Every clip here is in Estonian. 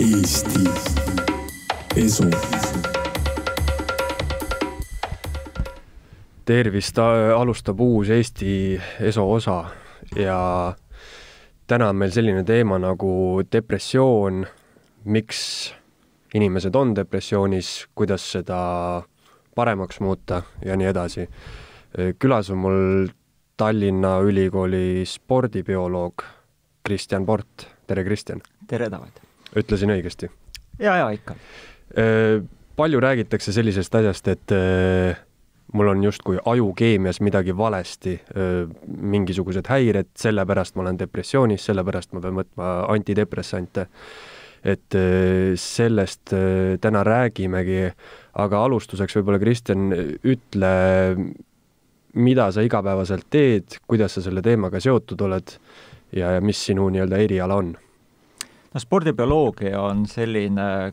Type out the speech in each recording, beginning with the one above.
Eesti Esu. tervist, alustab uus Eesti ESO osa ja täna on meil selline teema nagu depressioon, miks inimesed on depressioonis, kuidas seda paremaks muuta ja nii edasi. külas on mul Tallinna Ülikooli spordibioloog Kristjan Port, tere Kristjan! tere, David! Ütlesin õigesti? ja, ja ikka. palju räägitakse sellisest asjast, et mul on justkui ajukeemias midagi valesti, mingisugused häired, sellepärast ma olen depressioonis, sellepärast ma pean võtma antidepressante. et sellest täna räägimegi, aga alustuseks võib-olla, Kristjan, ütle, mida sa igapäevaselt teed, kuidas sa selle teemaga seotud oled ja, ja mis sinu nii-öelda eriala on no spordibioloogia on selline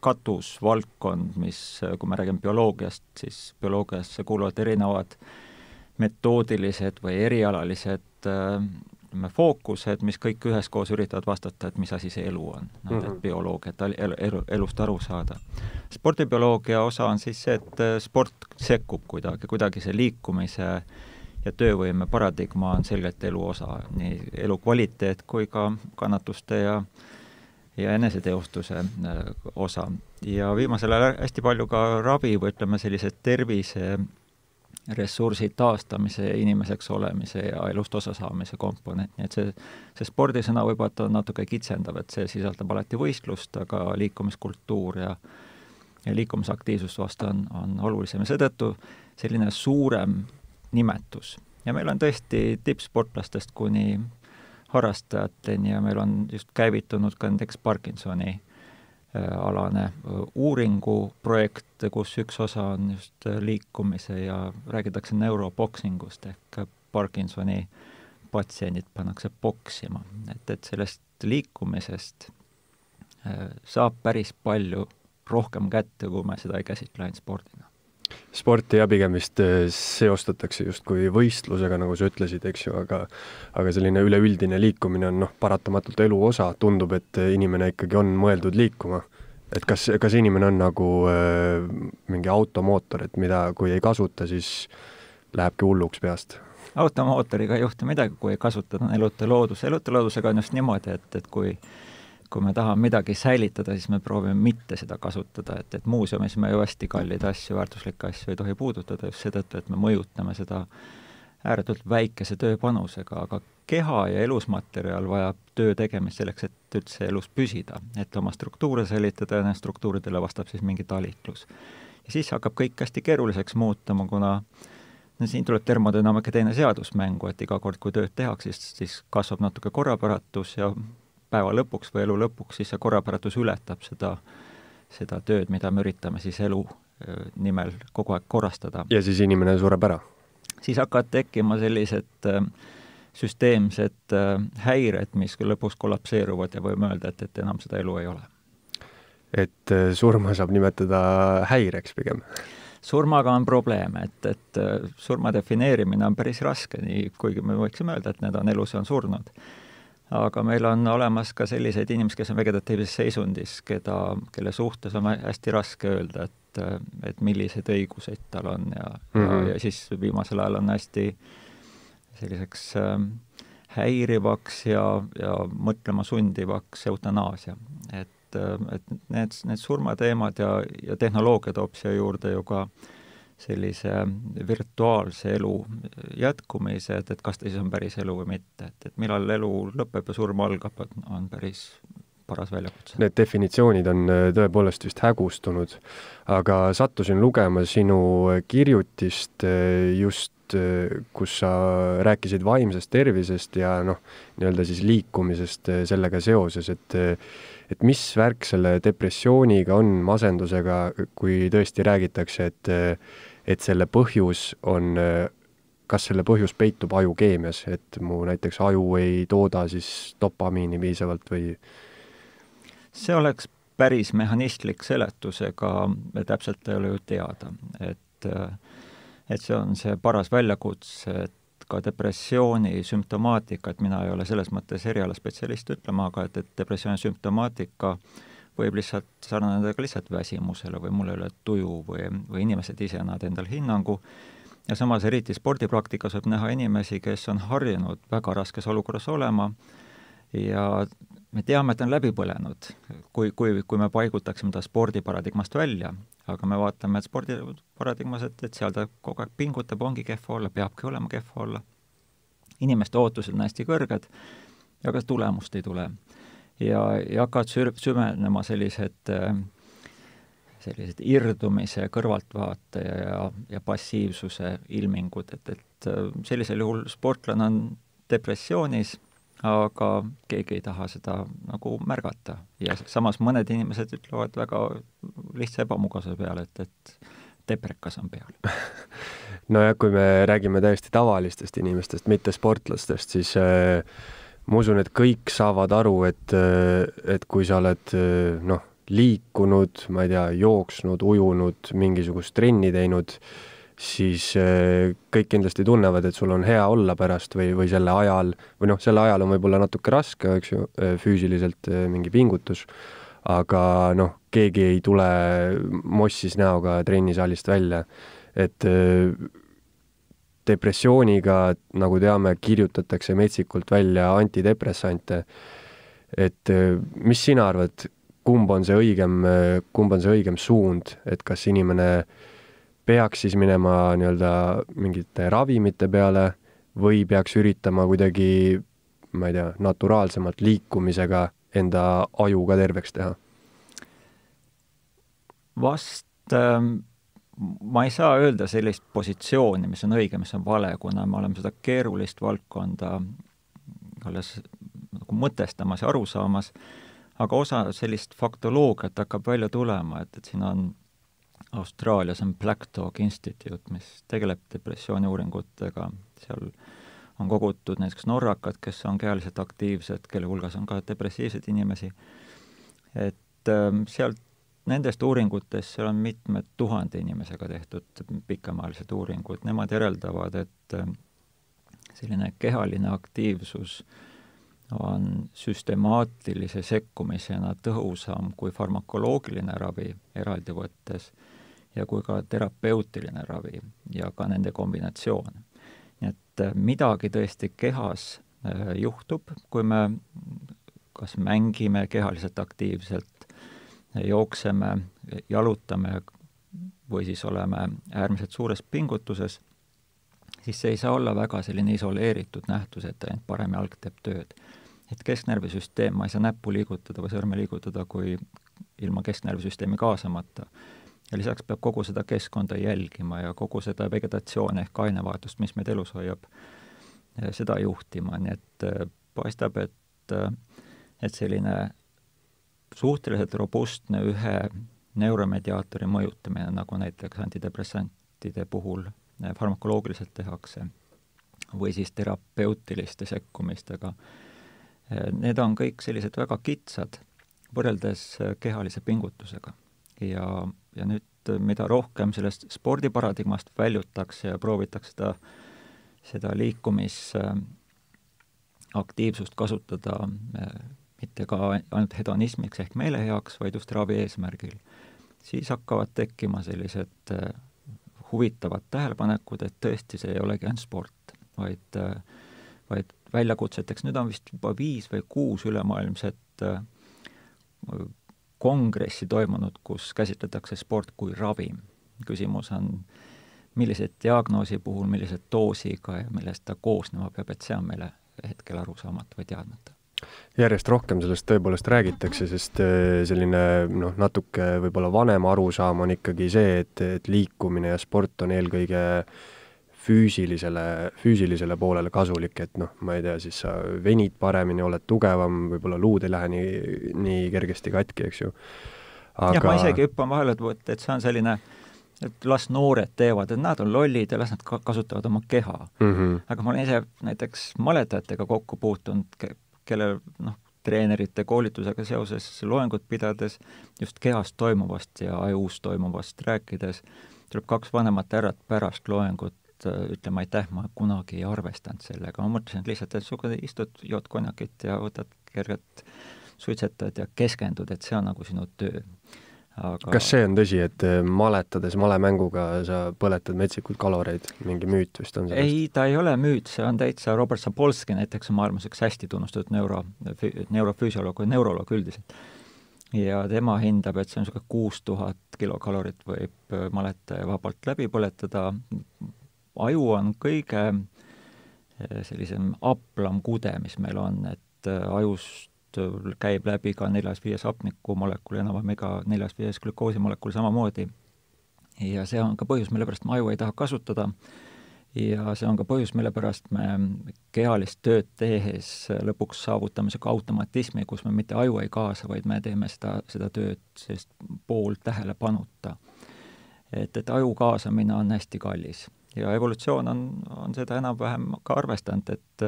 katusvaldkond, mis, kui me räägime bioloogiast, siis bioloogiasse kuuluvad erinevad metoodilised või erialalised ütleme, fookused, mis kõik üheskoos üritavad vastata, et mis asi see elu on no,, et mhm. bioloogia, et elu, elu, elust aru saada. spordibioloogia osa on siis see, et sport sekkub kuidagi, kuidagi see liikumise ja töövõime paradigma on selgelt elu osa, nii elukvaliteet kui ka kannatuste ja ja eneseteostuse äh, osa. ja viimasel ajal hästi palju ka ravi või ütleme, sellise tervise ressursi taastamise inimeseks olemise ja elust osa saamise komponent, nii et see, see spordisõna võib-olla on natuke kitsendav, et see sisaldab alati võistlust, aga liikumiskultuur ja ja liikumisaktiivsus vast on, on olulisem ja seetõttu selline suurem nimetus. ja meil on tõesti tippsportlastest kuni harrastajateni ja meil on just käivitunud ka näiteks Parkinsoni äh, alane äh, uuringuprojekt, kus üks osa on just äh, liikumise ja räägitakse neuroboksingust ehk Parkinsoni patsiendid pannakse poksima, et, et sellest liikumisest saab päris palju rohkem kätte, kui me seda ei käsitle ainult spordina sporti ja pigem vist äh, seostatakse justkui võistlusega, nagu sa ütlesid, eks ju, aga aga selline üleüldine liikumine on noh, paratamatult elu osa, tundub, et inimene ikkagi on mõeldud liikuma. et kas, kas inimene on nagu äh, mingi automootor, et mida, kui ei kasuta, siis lähebki hulluks peast? automootoriga ei juhtu midagi, kui ei kasuta, on elutu loodus, elutu loodusega on just niimoodi, et, et kui kui me tahame midagi säilitada, siis me proovime mitte seda kasutada, et, et muuseumis me ju hästi kalleid asju, väärtuslikke asju ei tohi puudutada just seetõttu, et me mõjutame seda ääretult väikese tööpanusega, aga keha ja elusmaterjal vajab töö tegemist selleks, et üldse elus püsida, et oma struktuure säilitada ja nendele struktuuridele vastab siis mingi talitlus. ja siis hakkab kõik hästi keeruliseks muutuma, kuna no siin tuleb termodünaamika teine seadus mängu, et iga kord, kui tööd tehakse, siis, siis kasvab natuke korrapäratus ja päeva lõpuks või elu lõpuks, siis see korrapäratus ületab seda, seda tööd, mida me üritame siis elu nimel kogu aeg korrastada. ja siis inimene sureb ära? siis hakkavad tekkima sellised süsteemsed häired, mis lõpuks kollapseeruvad ja võime öelda, et, et enam seda elu ei ole. et surma saab nimetada häireks pigem? surmaga on probleem, et, et surma defineerimine on päris raske, nii kuigi me võiksime öelda, et need on elus ja on surnud aga meil on olemas ka selliseid inimesi, kes on vegetatiivses seisundis, keda, kelle suhtes on hästi raske öelda, et, et milliseid õiguseid tal on ja mm, -hmm. ja, mhm. ja siis viimasel ajal on hästi selliseks äh, häirivaks ja, ja mõtlema sundivaks eutanaasia. et, et need, need surmateemad ja, ja tehnoloogia toob siia juurde ju ka äh, sellise virtuaalse elu jätkumise, et, et kas ta siis on päris elu või mitte, et, et millal elu lõpeb ja surm algab, on päris paras väljakutse. Need definitsioonid on äh, tõepoolest vist hägustunud, aga sattusin lugema sinu kirjutist äh, just, äh, kus sa rääkisid vaimsest tervisest ja noh, nii-öelda siis liikumisest sellega seoses, et et mis värk selle depressiooniga on, masendusega, kui tõesti räägitakse, et et selle põhjus on, kas selle põhjus peitub ajukeemias, et mu näiteks aju ei tooda siis dopamiini piisavalt või? see oleks päris mehhanistlik seletus, ega täpselt ei ole ju teada, et et see on see paras väljakutse, et ka depressiooni sümptomaatika, et mina ei ole selles mõttes erialaspetsialist ütlema, aga et, et depressiooni sümptomaatika võib lihtsalt sarnaneda ka lihtsalt väsimusele või mul ei ole tuju või, või inimesed ise annavad endale hinnangu, ja samas eriti spordipraktikas võib näha inimesi, kes on harjunud väga raskes olukorras olema ja me teame, et on läbi põlenud, kui, kui, kui me paigutaksime ta spordiparadigmast välja, aga me vaatame, et spordiparadigmas, et, et seal ta kogu aeg pingutab, ongi kehva olla, peabki olema kehva olla. inimeste ootused on hästi kõrged, aga tulemust ei tule. Ja, ja hakkavad sür-, süvenema sellised sellised irdumise, kõrvaltvaate ja, ja passiivsuse ilmingud, et, et sellisel juhul sportlane on depressioonis aga keegi ei taha seda nagu märgata. ja samas mõned inimesed ütlevad väga lihtsa ebamugavuse peale, et, et deprekas on peal nojah, kui me räägime täiesti tavalistest inimestest, mitte sportlastest, siis äh, ma usun, et kõik saavad aru, et, et kui sa oled noh, liikunud, ma ei tea, jooksnud, ujunud, mingisugust trenni teinud siis kõik kindlasti tunnevad, et sul on hea olla pärast või, või selle ajal, või noh, sel ajal on võib-olla natuke raske, eks ju, füüsiliselt mingi pingutus, aga noh, keegi ei tule mossis näoga trennisaalist välja. et depressiooniga, nagu teame, kirjutatakse metsikult välja antidepressante. et mis sina arvad, kumb on see õigem, kumb on see õigem suund, et kas inimene äh, peaks siis minema nii-öelda mingite ravimite peale või peaks üritama kuidagi, ma ei tea, naturaalsemalt liikumisega enda aju ka terveks teha? vast ähm, ma ei saa öelda sellist positsiooni, mis on õige, mis on vale, kuna me oleme seda keerulist valdkonda alles nagu mõtestamas ja aru saamas, aga osa sellist faktoloogiat hakkab välja tulema, et, et siin on Austraalias on Black Dog Institute, mis tegeleb depressiooni uuringutega, seal on kogutud näiteks norrakad, kes on kehaliselt aktiivsed, kelle hulgas on ka depressiivseid inimesi, et ähm, sealt nendest uuringutest, seal on mitmed tuhande inimesega tehtud pikemaajalised uuringud, nemad järeldavad, et ähm, selline kehaline aktiivsus on süstemaatilise sekkumisena tõhusam kui farmakoloogiline ravi eraldi võttes ja kui ka terapeutiline ravi ja ka nende kombinatsioon. nii et äh, midagi tõesti kehas äh, juhtub, kui me kas mängime kehaliselt aktiivselt, jookseme, jalutame või siis oleme äärmiselt suures pingutuses, siis see ei saa olla väga selline isoleeritud nähtus, et ainult parem jalg teeb tööd. et kesknärvisüsteem, ma ei saa näppu liigutada või sõrme liigutada, kui ilma kesknärvisüsteemi kaasamata ja lisaks peab kogu seda keskkonda jälgima ja kogu seda vegetatsiooni ehk ainevahetust, mis meid elus hoiab, seda juhtima, nii et äh, paistab, et, äh, et selline suhteliselt robustne ühe neuromediaatori mõjutamine, nagu näiteks antidepressantide puhul äh, farmakoloogiliselt tehakse, või siis terapeutiliste sekkumistega, need on kõik sellised väga kitsad võrreldes kehalise pingutusega. Ja ja nüüd mida rohkem sellest spordiparadigmast väljutakse ja proovitakse seda, seda liikumisaktiivsust kasutada mitte ka ainult hedonismiks ehk meele heaks, vaid just ravi eesmärgil, siis hakkavad tekkima sellised äh, huvitavad tähelepanekud, et tõesti, see ei olegi ainult sport, vaid, äh, vaid väljakutseteks, nüüd on vist juba viis või kuus ülemaailmset kongressi toimunud, kus käsitletakse sport kui ravim. küsimus on, millise diagnoosi puhul, millise doosiga ja millest ta koosnema peab, et see on meile hetkel arusaamatu või teadmata järjest rohkem sellest tõepoolest räägitakse, sest äh, selline noh, natuke võib-olla vanem arusaam on ikkagi see, et, et liikumine ja sport on eelkõige füüsilisele, füüsilisele poolele kasulik, et noh, ma ei tea, siis sa venid paremini, oled tugevam, võib-olla luud ei lähe nii, nii kergesti katki, eks ju. Aga... jah, ma isegi hüppan vahele, et, et see on selline, et las noored teevad, et nad on lollid ja las nad ka kasutavad oma keha mm. -hmm. aga ma olen ise näiteks maletajatega kokku puutunud kellel noh, treenerite koolitusega seoses loengut pidades just kehas toimuvast ja ajus toimuvast rääkides, tuleb kaks vanemat härrat pärast loengut Äh, ütlema aitäh, ma kunagi ei arvestanud sellega, ma mõtlesin, et lihtsalt, et sinuga istud, jood konjakit ja võtad kerget suitsetad ja keskendud, et see on nagu sinu töö. Aga kas see on tõsi, et äh, maletades malemänguga sa põletad metsikult kaloreid, mingi müüt vist on sellest? ei, ta ei ole müüt, see on täitsa, Robert Sapolsky näiteks on maailmas üks hästi tunnustatud neuro, neurofüsioloog või neuroloog üldiselt. ja tema hindab, et see on niisugune kuus tuhat kilokalorit võib äh, maletaja vabalt läbi põletada, aju on kõige äh, sellisem aplam kude, mis meil on, et ajust käib läbi ka neljas-viies hapnikumolekul ja enam-vähem iga neljas-viies glükoosimolekul samamoodi. ja see on ka põhjus, mille pärast me aju ei taha kasutada ja see on ka põhjus, mille pärast me kehalist tööd tehes lõpuks saavutame niisugune automatismi, kus me mitte aju ei kaasa, vaid me teeme seda, seda tööd sellist pooltähelepanuta. et, et aju kaasamine on hästi kallis ja evolutsioon on, on seda enam-vähem ka arvestanud, et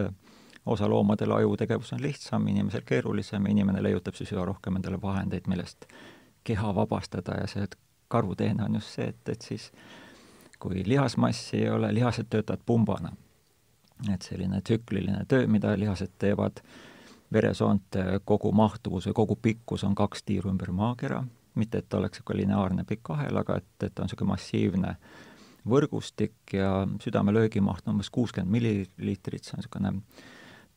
osa loomadel ajutegevus on lihtsam, inimesel keerulisem, inimene leiutab siis üha rohkem endale vahendeid, millest keha vabastada ja see karuteene on just see, et, et siis kui lihasmassi ei ole, lihased töötavad pumbana. et selline tsükliline töö, mida lihased teevad, veresoonte kogu mahtuvus või kogu pikkus on kaks tiiru ümber maakera, mitte et ta oleks niisugune lineaarne pikk ahel, aga et, et ta on niisugune massiivne võrgustik ja südame löögimaht on umbes kuuskümmend milliliitrit, see on niisugune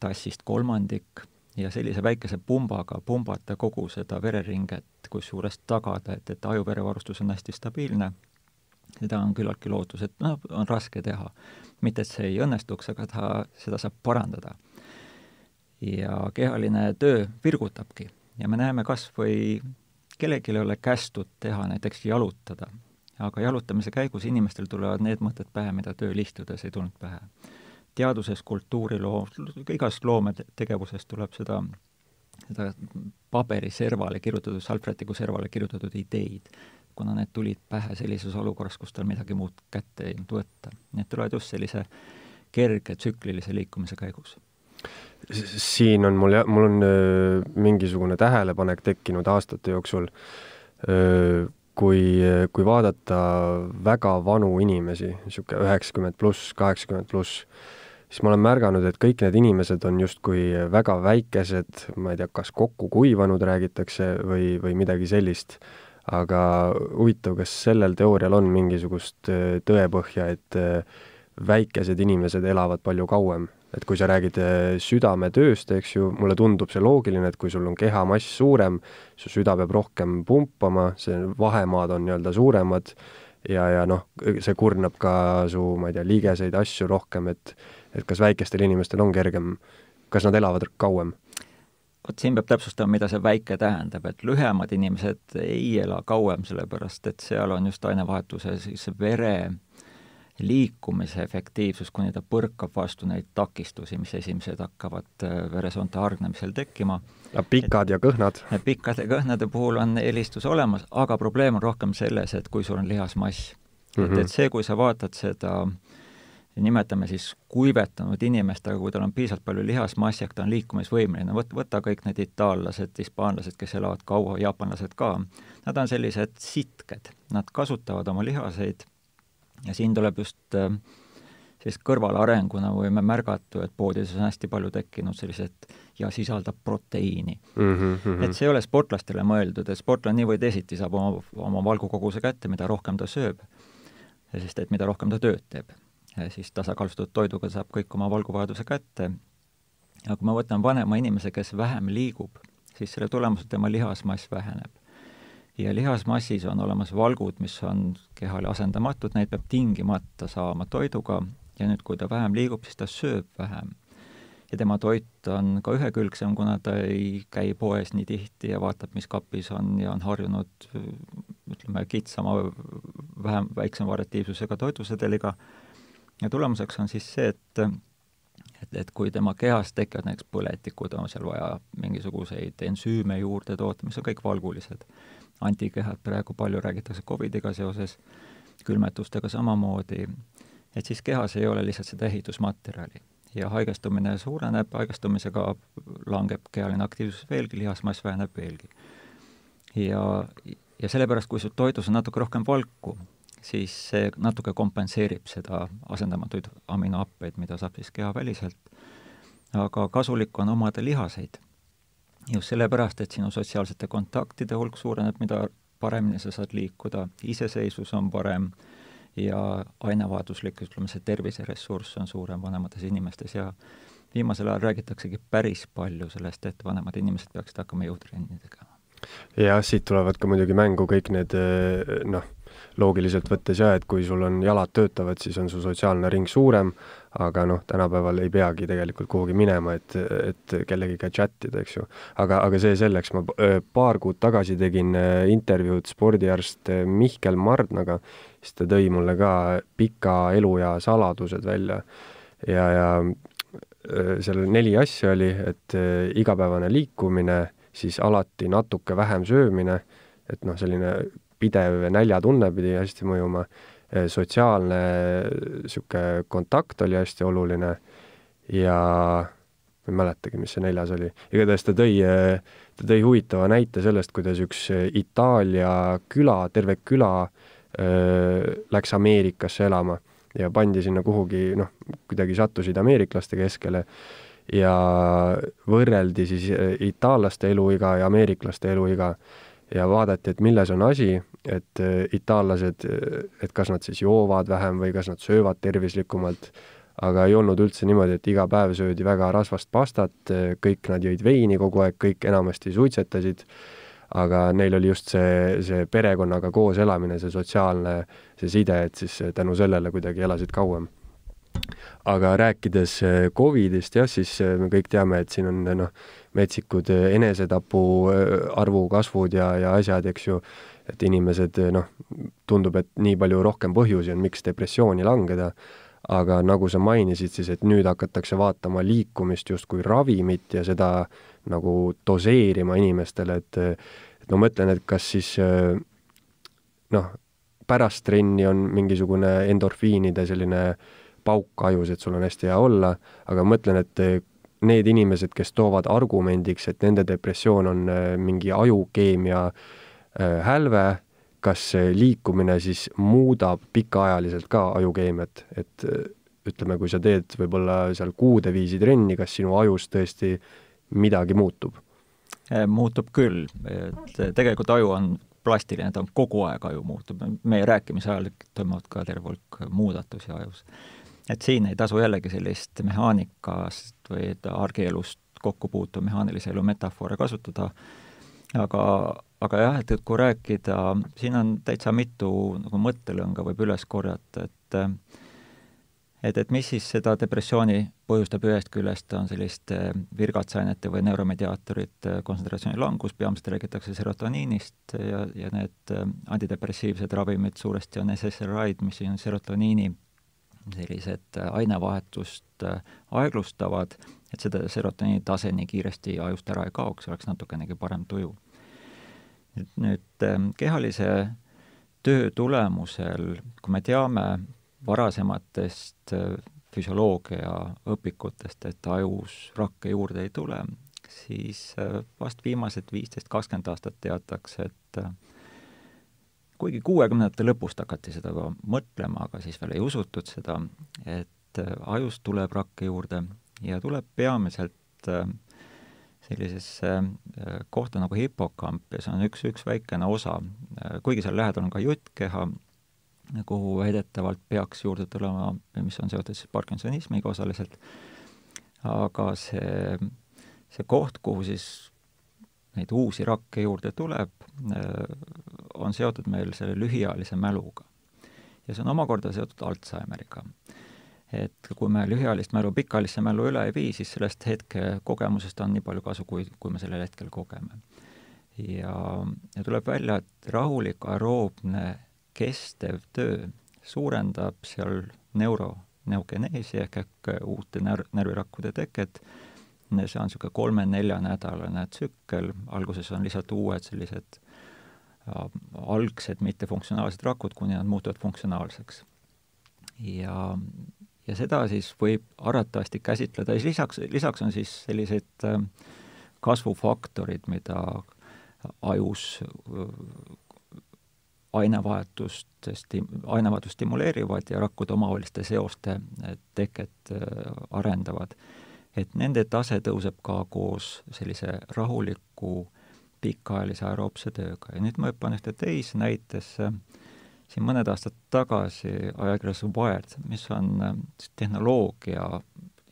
tassist kolmandik ja sellise väikese pumbaga pumbata kogu seda vereringet, kusjuures tagada, et, et ajuverevarustus on hästi stabiilne, seda on küllaltki lootus, et noh, on raske teha. mitte, et see ei õnnestuks, aga ta, seda saab parandada. ja kehaline töö virgutabki ja me näeme kas või kellelgi ei ole kästud teha näiteks jalutada, aga jalutamise käigus inimestel tulevad need mõtted pähe, mida tööl istudes ei tulnud pähe teaduses, kultuuriloo, igast loometegevusest tuleb seda, seda paberiservale kirjutatud, salvrätiku servale kirjutatud ideid, kuna need tulid pähe sellises olukorras, kus tal midagi muud kätte ei olnud võtta. Need tulevad just sellise kerge tsüklilise liikumise käigus siin on mul jah, mul on öö, mingisugune tähelepanek tekkinud aastate jooksul, kui, kui vaadata väga vanu inimesi, niisugune üheksakümmend pluss, kaheksakümmend pluss, siis ma olen märganud, et kõik need inimesed on justkui väga väikesed, ma ei tea, kas kokku kuivanud räägitakse või, või midagi sellist, aga huvitav, kas sellel teoorial on mingisugust äh, tõepõhja, et äh, väikesed inimesed elavad palju kauem, et kui sa räägid äh, südametööst, eks ju, mulle tundub see loogiline, et kui sul on kehamass suurem, su süda peab rohkem pumpama, see vahemaad on nii-öelda suuremad ja, ja noh, see kurnab ka su, ma ei tea, liigeseid asju rohkem, et et kas väikestel inimestel on kergem, kas nad elavad kauem? vot siin peab täpsustama, mida see väike tähendab, et lühemad inimesed ei ela kauem, sellepärast et seal on just ainevahetuse siis vere liikumise efektiivsus, kuni ta põrkab vastu neid takistusi, mis esimesed hakkavad äh, veresoonte hargnemisel tekkima. pikad et, ja kõhnad? pikkade kõhnade puhul on eelistus olemas, aga probleem on rohkem selles, et kui sul on lihasmass mm. -hmm. et, et see, kui sa vaatad seda äh, nimetame siis kuivetanud inimest, aga kui tal on piisavalt palju lihasmassi, ehk ta on liikumisvõimeline, võt-, võta kõik need itaallased, hispaanlased, kes elavad kaua, jaapanlased ka, nad on sellised sitked, nad kasutavad oma lihaseid ja siin tuleb just äh, sellist kõrvalarenguna võime märgata, et poodides on hästi palju tekkinud sellised ja sisaldab proteiini. Mm. -hmm. et see ei ole sportlastele mõeldud, et sportlane nii või teisiti saab oma, oma valgukoguse kätte, mida rohkem ta sööb, sest et mida rohkem ta tööd teeb siis tasakaalustatud toiduga saab kõik oma valguvajaduse kätte. aga kui ma võtan vanema inimese, kes vähem liigub, siis selle tulemusel tema lihasmass väheneb. ja lihasmassis on olemas valgud, mis on kehale asendamatud, neid peab tingimata saama toiduga ja nüüd, kui ta vähem liigub, siis ta sööb vähem. ja tema toit on ka ühekülgsem, kuna ta ei käi poes nii tihti ja vaatab, mis kapis on ja on harjunud ütleme, kitsama, vähem, väiksema variatiivsusega toidusedeliga ja tulemuseks on siis see, et et, et kui tema kehas tekivad näiteks põletikud, on seal vaja mingisuguseid ensüüme juurde toota, mis on kõik valgulised. antikehad praegu palju räägitakse Covidiga seoses, külmetustega samamoodi, et siis kehas ei ole lihtsalt seda ehitusmaterjali ja haigestumine suureneb, haigestumisega langeb kehaline aktiivsus veelgi, lihasmass väheneb veelgi. ja, ja sellepärast, kui sul toidus on natuke rohkem valku, siis see natuke kompenseerib seda asendamatuid aminohappeid, mida saab siis kehaväliselt. aga kasulik on omada lihaseid. just sellepärast, et sinu sotsiaalsete kontaktide hulk suureneb, mida paremini sa saad liikuda, iseseisvus on parem ja ainevahetuslik, ütleme, see terviseressurss on suurem vanemates inimestes ja viimasel ajal räägitaksegi päris palju sellest, et vanemad inimesed peaksid hakkama jõutrenni tegema. jah, siit tulevad ka muidugi mängu kõik need noh, loogiliselt võttes jah, et kui sul on jalad töötavad, siis on su sotsiaalne ring suurem, aga noh, tänapäeval ei peagi tegelikult kuhugi minema, et, et kellegiga chat ida, eks ju. aga, aga see selleks, ma paar kuud tagasi tegin intervjuud spordiarst Mihkel Mardnaga, siis ta tõi mulle ka pika eluea saladused välja ja, ja seal neli asja oli, et igapäevane liikumine, siis alati natuke vähem söömine, et noh, selline pidev näljatunne pidi hästi mõjuma, sotsiaalne niisugune kontakt oli hästi oluline ja ma ei mäletagi, mis see neljas oli. igatahes ta tõi, ta tõi huvitava näite sellest, kuidas üks Itaalia küla, terve küla läks Ameerikasse elama ja pandi sinna kuhugi, noh, kuidagi sattusid ameeriklaste keskele ja võrreldi siis itaallaste eluiga ja ameeriklaste eluiga ja vaadati, et milles on asi, et äh, itaallased, et kas nad siis joovad vähem või kas nad söövad tervislikumalt, aga ei olnud üldse niimoodi, et iga päev söödi väga rasvast pastat, kõik nad jõid veini kogu aeg, kõik enamasti suitsetasid, aga neil oli just see, see perekonnaga koos elamine, see sotsiaalne, see side, et siis tänu sellele kuidagi elasid kauem aga rääkides äh, Covidist jah, siis äh, me kõik teame, et siin on noh, metsikud enesetapu arvu kasvud ja, ja asjad, eks ju, et inimesed noh, tundub, et nii palju rohkem põhjusi on, miks depressiooni langeda, aga nagu sa mainisid, siis et nüüd hakatakse vaatama liikumist justkui ravimit ja seda nagu doseerima inimestele, et et no mõtlen, et kas siis noh, pärast trenni on mingisugune endorfiinide selline äh, pauk ajus, et sul on hästi hea olla, aga mõtlen, et eh, need inimesed, kes toovad argumendiks, et nende depressioon on eh, mingi ajukeemia eh, hälve, kas liikumine siis muudab pikaajaliselt ka ajukeemiat, et ütleme, kui sa teed võib-olla seal kuude viisi trenni, kas sinu ajus tõesti midagi muutub? muutub küll, et tegelikult aju on plastiline, ta on kogu aeg aju muutub, meie rääkimise ajal toimuvad ka terve hulk muudatusi ajus et siin ei tasu jällegi sellist mehaanikast või argielust kokku puutuva mehaanilise elu metafoore kasutada, aga, aga jah, et, et kui rääkida, siin on täitsa mitu nagu mõttelõnga võib üles korjata, et et, et mis siis seda depressiooni põhjustab, ühest küljest on selliste virgatsainete või neuromediaatorite kontsentratsiooni langus, peamiselt räägitakse serotoniinist ja, ja need antidepressiivsed ravimid suuresti on SSRI-d, mis on serotoniini sellised äh, ainevahetust äh, aeglustavad, et seda serotoniini tase nii kiiresti ajust ära ei kaoks, oleks natukenegi parem tuju. nüüd ähm, kehalise töö tulemusel, kui me teame varasematest äh, füsioloogia õpikutest, et ajus rakke juurde ei tule, siis vast viimased viisteist, kakskümmend aastat teatakse, et kuigi kuuekümnendate lõpust hakati seda ka mõtlema, aga siis veel ei usutud seda, et äh, ajust tuleb rakke juurde ja tuleb peamiselt äh, sellisesse äh, kohta nagu hipokamp ja see on üks, üks väikene osa, kuigi seal lähedal on ka juttkeha, kuhu väidetavalt peaks juurde tulema, mis on seotud siis Parkinsonismiga osaliselt, aga see, see koht, kuhu siis neid uusi rakke juurde tuleb, on seotud meil selle lühiajalise mäluga. ja see on omakorda seotud Alžeimeriga. et kui me lühiajalist mälu pikaajalisse mälu üle ei vii, siis sellest hetke kogemusest on nii palju kasu, kui, kui me sellel hetkel kogeme. ja, ja tuleb välja, et rahulik aeroobne kestev töö suurendab seal neuro, neugeneesi ehk, ehk uute närv, närvirakkude teket, see on niisugune kolme-neljanädalane tsükkel, alguses on lihtsalt uued sellised algsed mittefunktsionaalsed rakud, kuni nad muutuvad funktsionaalseks. ja, ja seda siis võib arvatavasti käsitleda, lisaks, lisaks on siis sellised äh, kasvufaktorid, mida ajus äh, ainevahetust ainevahetust stimuleerivad ja rakkude omavaheliste seoste äh, teket arendavad. et nende tase tõuseb ka koos sellise rahuliku pikaajalise aeroobse tööga. Ja nüüd ma hüppan ühte teise näitesse, siin mõned aastad tagasi ajakirjas Wired, mis on äh, tehnoloogia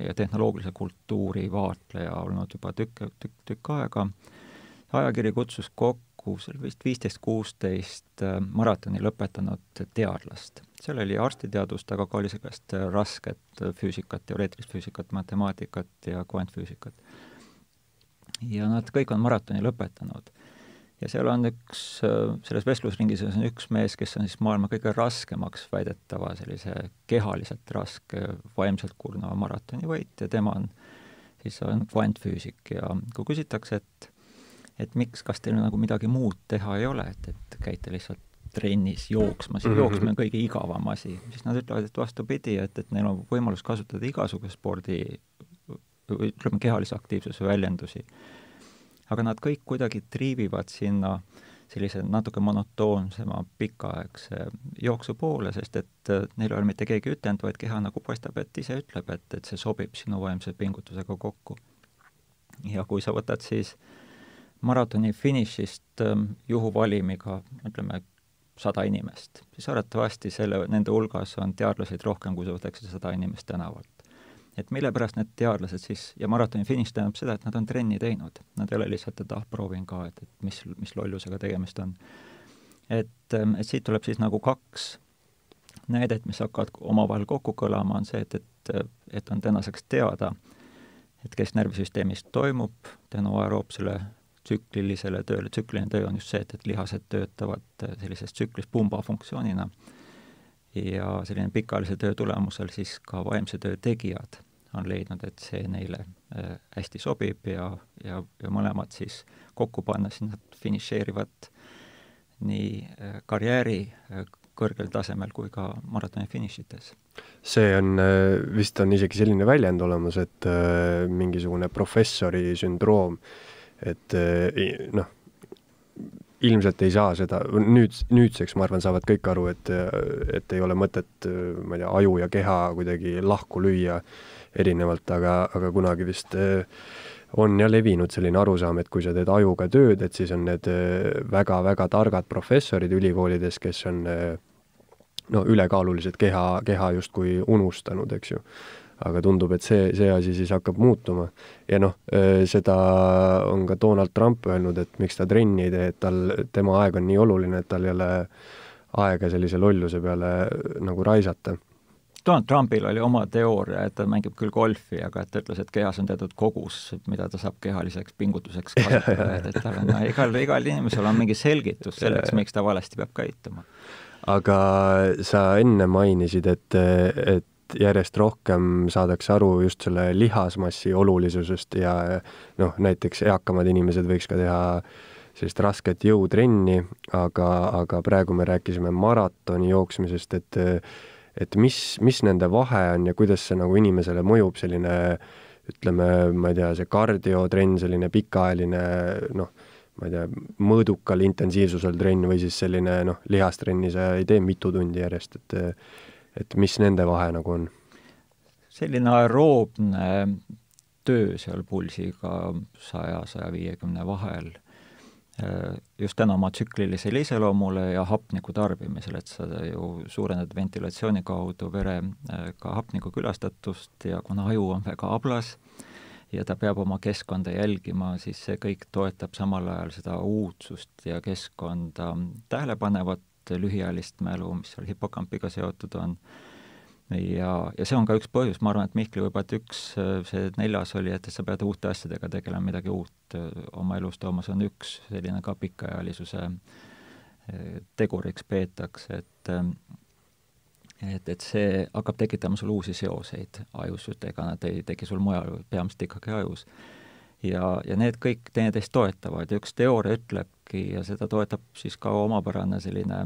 ja tehnoloogilise kultuuri vaatleja olnud juba tükk, tükk, tükk aega, ajakiri kutsus kokku seal vist viisteist, kuusteist äh, maratoni lõpetanud teadlast. seal oli arstiteadust, aga ka oli sellist rasket füüsikat, teoreetilist füüsikat, matemaatikat ja kvantfüüsikat ja nad kõik on maratoni lõpetanud. ja seal on üks, selles vestlusringis on üks mees, kes on siis maailma kõige raskemaks väidetava sellise kehaliselt raske, vaimselt kurnava maratoni võitja, tema on, siis on kvantfüüsik. Ja kui küsitakse, et et miks, kas teil nagu midagi muud teha ei ole, et, et käite lihtsalt trennis jooksmas ja jooksmine on kõige igavam asi, siis nad ütlevad, et vastupidi, et, et neil on võimalus kasutada igasuguse spordi ütleme, kehalise aktiivsuse väljendusi. aga nad kõik kuidagi triivivad sinna sellise natuke monotoonsema pikaaegse jooksu poole, sest et äh, neil ei ole mitte keegi ütelnud, vaid keha nagu paistab, et ise ütleb, et, et see sobib sinu vaimse pingutusega kokku. ja kui sa võtad siis maratoni finišist ähm, juhuvalimiga, ütleme, sada inimest, siis arvatavasti selle, nende hulgas on teadlaseid rohkem, kui sa võtaksid sada inimest tänavalt et mille pärast need teadlased siis, ja maratoni finiš tähendab seda, et nad on trenni teinud, nad ei ole lihtsalt, et ah, proovin ka, et, et mis, mis lollusega tegemist on. et, ähm, et siit tuleb siis nagu kaks näidet, mis hakkavad omavahel kokku kõlama, on see, et, et, et on tänaseks teada, et kesknärvisüsteemis toimub tänu aeroobsele tsüklilisele tööle, tsükliline töö on just see, et, et lihased töötavad sellises tsüklis pumbafunktsioonina ja selline pikaajalise töö tulemusel siis ka vaimse töö tegijad on leidnud, et see neile äh, hästi sobib ja, ja, ja mõlemad siis kokku pannes nad finišeerivad nii äh, karjääri äh, kõrgel tasemel kui ka maratoni finišites. see on, vist on isegi selline väljend olemas, et mingisugune professori sündroom, et noh, ilmselt ei saa seda, nüüd, nüüdseks ma arvan, saavad kõik aru, et, et ei ole mõtet, ma ei tea, aju ja keha kuidagi lahku lüüa erinevalt, aga, aga kunagi vist eh, on jah levinud selline arusaam, et kui sa teed ajuga tööd, et siis on need väga-väga eh, targad professorid ülikoolides, kes on eh, no ülekaalulised keha, keha justkui unustanud, eks ju aga tundub, et see, see asi siis hakkab muutuma. ja noh, seda on ka Donald Trump öelnud, et miks ta trenni ei tee, et tal, tema aeg on nii oluline, et tal ei ole aega sellise lolluse peale nagu raisata. Donald Trumpil oli oma teooria, et ta mängib küll golfi, aga et ta ütles, et kehas on teatud kogus, mida ta saab kehaliseks pingutuseks kasutada, et, et tal on no, igal, igal inimesel on mingi selgitus selleks, miks ta valesti peab käituma. aga sa enne mainisid, et, et järjest rohkem saadakse aru just selle lihasmassi olulisusest ja noh, näiteks eakamad inimesed võiks ka teha sellist rasket jõutrenni, aga, aga praegu me rääkisime maratoni jooksmisest, et et mis, mis nende vahe on ja kuidas see nagu inimesele mõjub, selline ütleme, ma ei tea, see kardiotrenn, selline pikaajaline noh, ma ei tea, mõõdukal intensiivsusel trenn või siis selline noh, lihastrenni sa ei tee mitu tundi järjest, et et mis nende vahe nagu on? selline aeroobne töö seal pulsiga saja, saja viiekümne vahel, äh, just tänu oma tsüklilisele iseloomule ja hapniku tarbimisele, et sa ju suurendad ventilatsiooni kaudu verega äh, hapniku külastatust ja kuna aju on väga ablas ja ta peab oma keskkonda jälgima, siis see kõik toetab samal ajal seda uudsust ja keskkonda tähelepanevat lühiajalist mälu, mis seal hipokampiga seotud on, ja, ja see on ka üks põhjus, ma arvan, et Mihkli võib-olla, üks, see neljas oli, et sa pead uute asjadega tegelema, midagi uut oma elus tooma, see on üks selline ka pikaajalisuse teguriks peetakse, et et, et see hakkab tekitama sul uusi seoseid ajus, ega nad ei teki sul mujal, peamiselt ikkagi ajus ja, ja need kõik teineteist toetavad ja üks teooria ütlebki ja seda toetab siis ka omapärane selline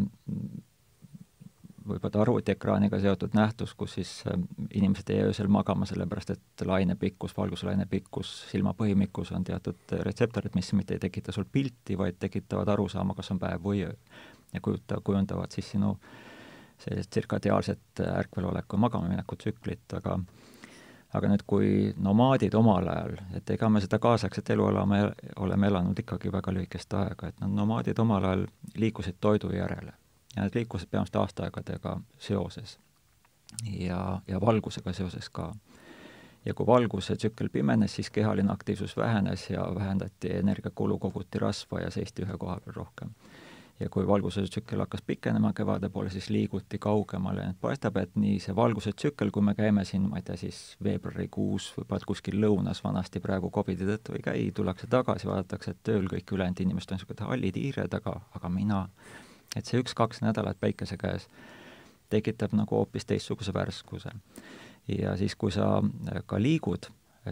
võib-olla arvutiekraaniga seotud nähtus, kus siis äh, inimesed ei jää öösel magama, sellepärast et laine pikkus, valguslaine pikkus silma põhimikus on teatud retseptorid, mis mitte ei tekita sul pilti, vaid tekitavad arusaama, kas on päev või öö. ja kujuta, kujundavad siis sinu sellist tsirkadiaalset ärkveloleku ja magamamineku tsüklit, aga aga nüüd, kui nomaadid omal ajal, et ega me seda kaasaegset elu oleme, oleme elanud ikkagi väga lühikest aega, et nad nomaadid omal ajal liikusid toidu järele. Ja nad liikusid peamiselt aastaaegadega seoses. Ja, ja valgusega seoses ka. ja kui valguse tsükkel pimenes, siis kehaline aktiivsus vähenes ja vähendati energiakulu, koguti rasva ja seisti ühe koha peal rohkem ja kui valguse tsükkel hakkas pikenema kevade poole, siis liiguti kaugemale, et paistab, et nii see valguse tsükkel, kui me käime siin, ma ei tea, siis veebruarikuus võib-olla kuskil lõunas vanasti praegu Covidi tõttu ei käi, tullakse tagasi, vaadatakse, et tööl kõik ülejäänud inimesed on niisugused hallid hiired, aga, aga mina, et see üks-kaks nädalat päikese käes tekitab nagu hoopis teistsuguse värskuse. ja siis, kui sa ka liigud,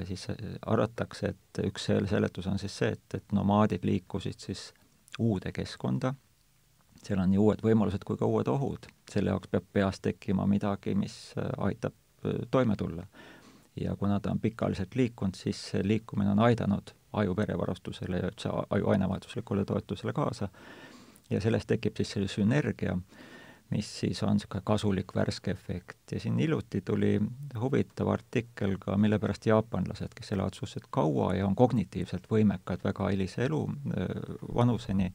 siis arvatakse, et üks seletus on siis see, et, et nomaadid liikusid siis uude keskkonda seal on nii uued võimalused kui ka uued ohud. selle jaoks peab peas tekkima midagi, mis äh, aitab äh, toime tulla. ja kuna ta on pikaajaliselt liikunud, siis see liikumine on aidanud aju verevarustusele ja üldse aju ainevahetuslikule toetusele kaasa ja sellest tekib siis selline sünergia, mis siis on niisugune kasulik värske efekt ja siin hiljuti tuli huvitav artikkel ka, mille pärast jaapanlased, kes elavad suhteliselt kaua ja on kognitiivselt võimekad väga hilise elu äh, vanuseni,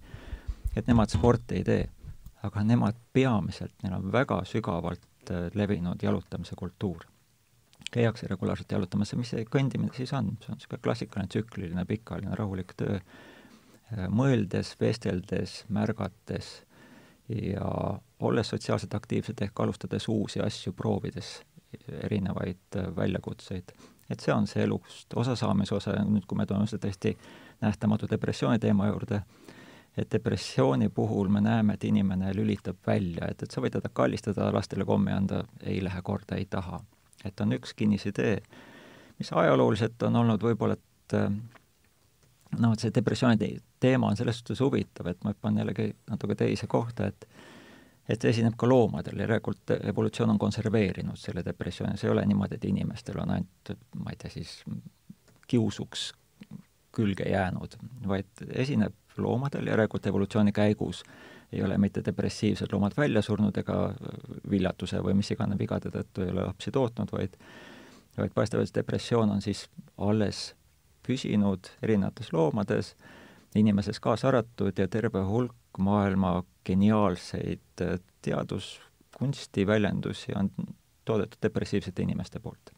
et nemad sporti ei tee. aga nemad peamiselt, neil on väga sügavalt äh, levinud jalutamise kultuur. käiakse regulaarselt jalutamas ja mis see kõndimine siis on, see on niisugune klassikaline tsükliline pikaajaline rahulik töö, äh, mõeldes, vesteldes, märgates ja olles sotsiaalselt aktiivsed ehk alustades uusi asju, proovides erinevaid äh, väljakutseid. et see on see elust osasaamise osa ja nüüd, kui me tuleme seda tõesti nähtamatu depressiooni teema juurde, et depressiooni puhul me näeme, et inimene lülitab välja, et, et sa võid teda kallistada, lastele kommi anda, ei lähe korda, ei taha. et on üks kinnisidee, mis ajalooliselt on olnud võib-olla, et noh, et see depressiooni teema on selles suhtes huvitav, et ma hüppan jällegi natuke teise kohta, et et see esineb ka loomadel, järelikult evolutsioon on konserveerinud selle depressiooni, see ei ole niimoodi, et inimestel on ainult, ma ei tea, siis kiusuks külge jäänud, vaid esineb loomadel, järelikult evolutsiooni käigus ei ole mitte depressiivsed loomad välja surnud ega viljatuse või mis iganes vigade tõttu ei ole lapsi tootnud, vaid vaid paistab, et depressioon on siis alles püsinud erinevates loomades, inimeses kaasa arvatud ja terve hulk maailma geniaalseid teaduskunsti väljendusi on toodetud depressiivsete inimeste poolt.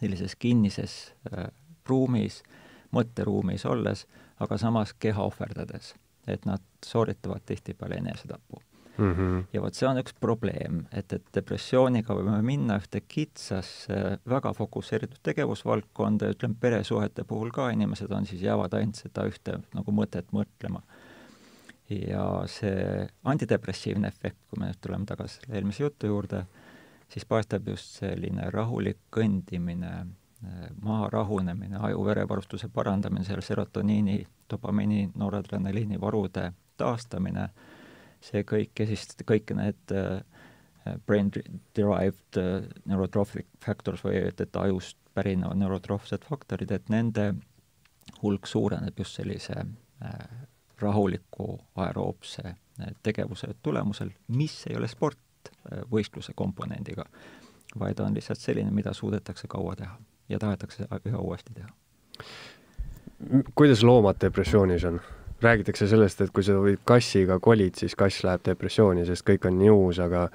sellises kinnises äh, ruumis, mõtteruumis olles aga samas keha ohverdades, et nad sooritavad tihtipeale enesetapu mm. -hmm. ja vot see on üks probleem, et, et depressiooniga võime minna ühte kitsasse väga fokusseeritud tegevusvaldkonda ütleme, peresuhete puhul ka inimesed on siis, jäävad ainult seda ühte nagu mõtet mõtlema. ja see antidepressiivne efekt, kui me nüüd tuleme tagasi eelmise jutu juurde, siis paistab just selline rahulik kõndimine maha rahunemine, aju verevarustuse parandamine, seal serotoniini, dopamiini, noradrenaliini varude taastamine, see kõik ja siis kõik need äh, brain derived äh, neurotrophic factors või et, et ajust pärinevad neurotroofsed faktorid, et nende hulk suureneb just sellise äh, rahuliku aeroobse tegevuse tulemusel, mis ei ole sport võistluse komponendiga, vaid on lihtsalt selline, mida suudetakse kaua teha ja tahetakse üha uuesti teha. kuidas loomad depressioonis on? räägitakse sellest, et kui sa kassiga kolid, siis kass läheb depressiooni, sest kõik on nii uus, aga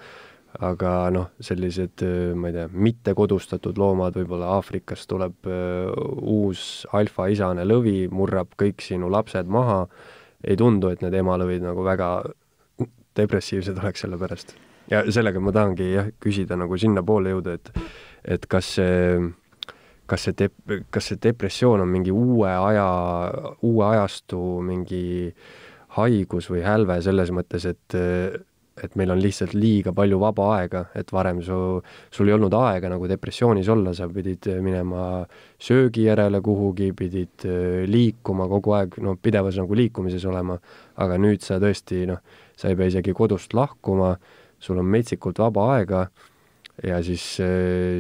aga noh, sellised, ma ei tea, mittekodustatud loomad, võib-olla Aafrikast tuleb uh, uus alfaisane lõvi, murrab kõik sinu lapsed maha, ei tundu, et need emalõvid nagu väga depressiivsed oleks selle pärast. ja sellega ma tahangi jah, küsida nagu sinnapoole jõuda, et et kas see kas see dep-, kas see depressioon on mingi uue aja, uue ajastu mingi haigus või hälve selles mõttes, et et meil on lihtsalt liiga palju vaba aega, et varem su, sul ei olnud aega nagu depressioonis olla, sa pidid minema söögi järele kuhugi, pidid liikuma kogu aeg, no pidevas nagu liikumises olema, aga nüüd sa tõesti noh, sa ei pea isegi kodust lahkuma, sul on metsikult vaba aega ja siis,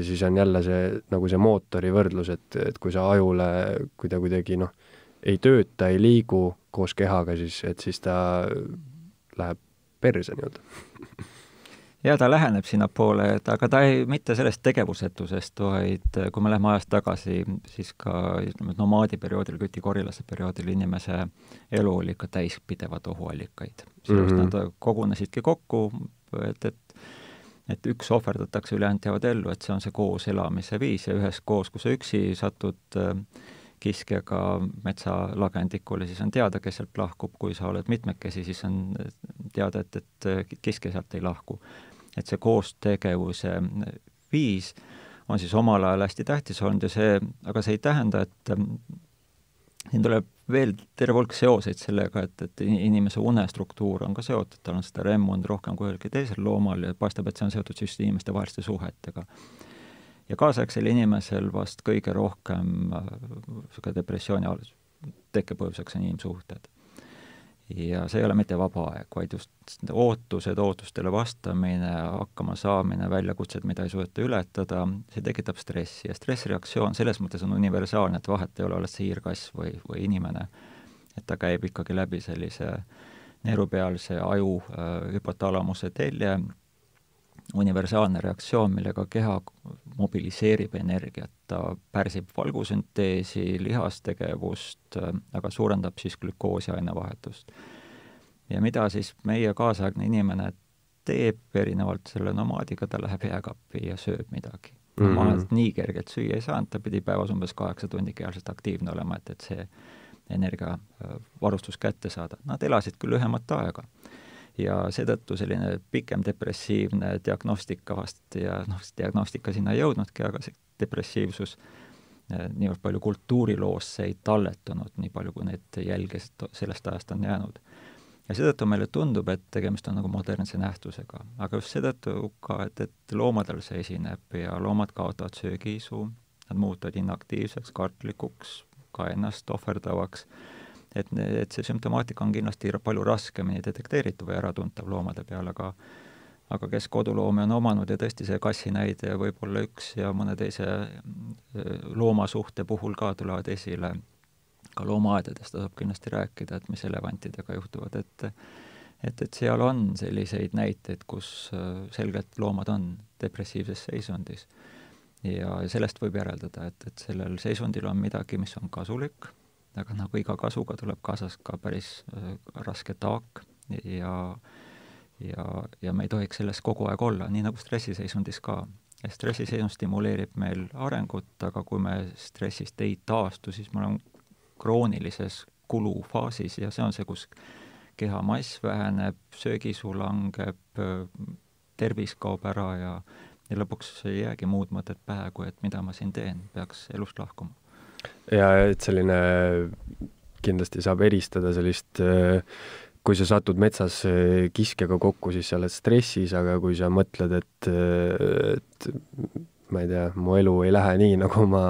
siis on jälle see, nagu see mootori võrdlus, et, et kui sa ajule, kui ta kuidagi noh, ei tööta, ei liigu koos kehaga, siis, et siis ta läheb perse nii-öelda. ja ta läheneb sinnapoole, et aga ta ei, mitte sellest tegevusetusest, vaid kui me läheme ajas tagasi, siis ka ütleme, nomaadiperioodil, kütikorilaste perioodil inimese elu oli ikka täis pidevat ohuallikaid. sellepärast mm -hmm. nad kogunesidki kokku, et, et et üks ohverdatakse, ülejäänud jäävad ellu, et see on see koos elamise viis ja üheskoos, kui sa üksi satud äh, kiskjaga metsalagendikule, siis on teada, kes sealt lahkub, kui sa oled mitmekesi, siis on teada, et, et kiskja sealt ei lahku. Et see koostegevuse viis on siis omal ajal hästi tähtis olnud ja see, aga see ei tähenda, et siin tuleb veel terve hulk seoseid sellega, et, et inimese unestruktuur on ka seotud, tal on seda remmu on rohkem kui ühelgi teisel loomal ja paistab, et see on seotud just inimestevaheliste suhetega. ja kaasaegsel inimesel vast kõige rohkem niisugune äh, depressiooni tekkepõhjuseks on inimsuhted ja see ei ole mitte vaba aeg, vaid just ootused, ootustele vastamine, hakkama saamine, väljakutsed, mida ei suudeta ületada, see tekitab stressi ja stressireaktsioon selles mõttes on universaalne, et vahet ei ole, oled sa hiirkass või, või inimene. et ta käib ikkagi läbi sellise neerupealse aju äh, hüpotalamuse telje, universaalne reaktsioon, millega keha mobiliseerib energiat, ta pärsib valgusünteesi, lihastegevust, aga suurendab siis glükoosi ainevahetust. ja mida siis meie kaasaegne inimene teeb, erinevalt selle nomaadiga, ta läheb jääkappi ja sööb midagi mm. -hmm. nomaad nii kergelt süüa ei saanud, ta pidi päevas umbes kaheksa tundi kehalselt aktiivne olema, et, et see energiavarustus kätte saada. Nad elasid küll lühemat aega ja seetõttu selline pikem depressiivne diagnostika vast ja noh, diagnostika sinna ei jõudnudki, aga see depressiivsus eh, niivõrd palju kultuuriloosse ei talletunud, nii palju kui neid jälge sellest ajast on jäänud. ja seetõttu meile tundub, et tegemist on nagu modernse nähtusega, aga just seetõttu ka, et, et loomadel see esineb ja loomad kaotavad söögiisu, nad muutuvad inaktiivseks, kartlikuks, ka ennast ohverdavaks et, et see sümptomaatika on kindlasti palju raskemini detekteeritav või äratuntav loomade peal, aga aga kes koduloomi on omanud ja tõesti see kassi näide võib olla üks ja mõne teise loomasuhte puhul ka tulevad esile, ka loomaaedadest tasub kindlasti rääkida, et mis elevantidega juhtuvad, et et, et seal on selliseid näiteid, kus selgelt loomad on depressiivses seisundis. ja sellest võib järeldada, et, et sellel seisundil on midagi, mis on kasulik, aga nagu iga kasuga tuleb kaasas ka päris äh, raske taak ja ja, ja me ei tohiks selles kogu aeg olla, nii nagu stressiseisundis ka. stressiseisund stimuleerib meil arengut, aga kui me stressist ei taastu, siis me oleme kroonilises kulufaasis ja see on see, kus keha mass väheneb, söögisu langeb, tervis kaob ära ja ja lõpuks ei jäägi muud mõtet pähe, kui et mida ma siin teen, peaks elust lahkuma ja et selline, kindlasti saab eristada sellist kui sa satud metsas kiskjaga kokku, siis sa oled stressis, aga kui sa mõtled, et, et ma ei tea, mu elu ei lähe nii, nagu ma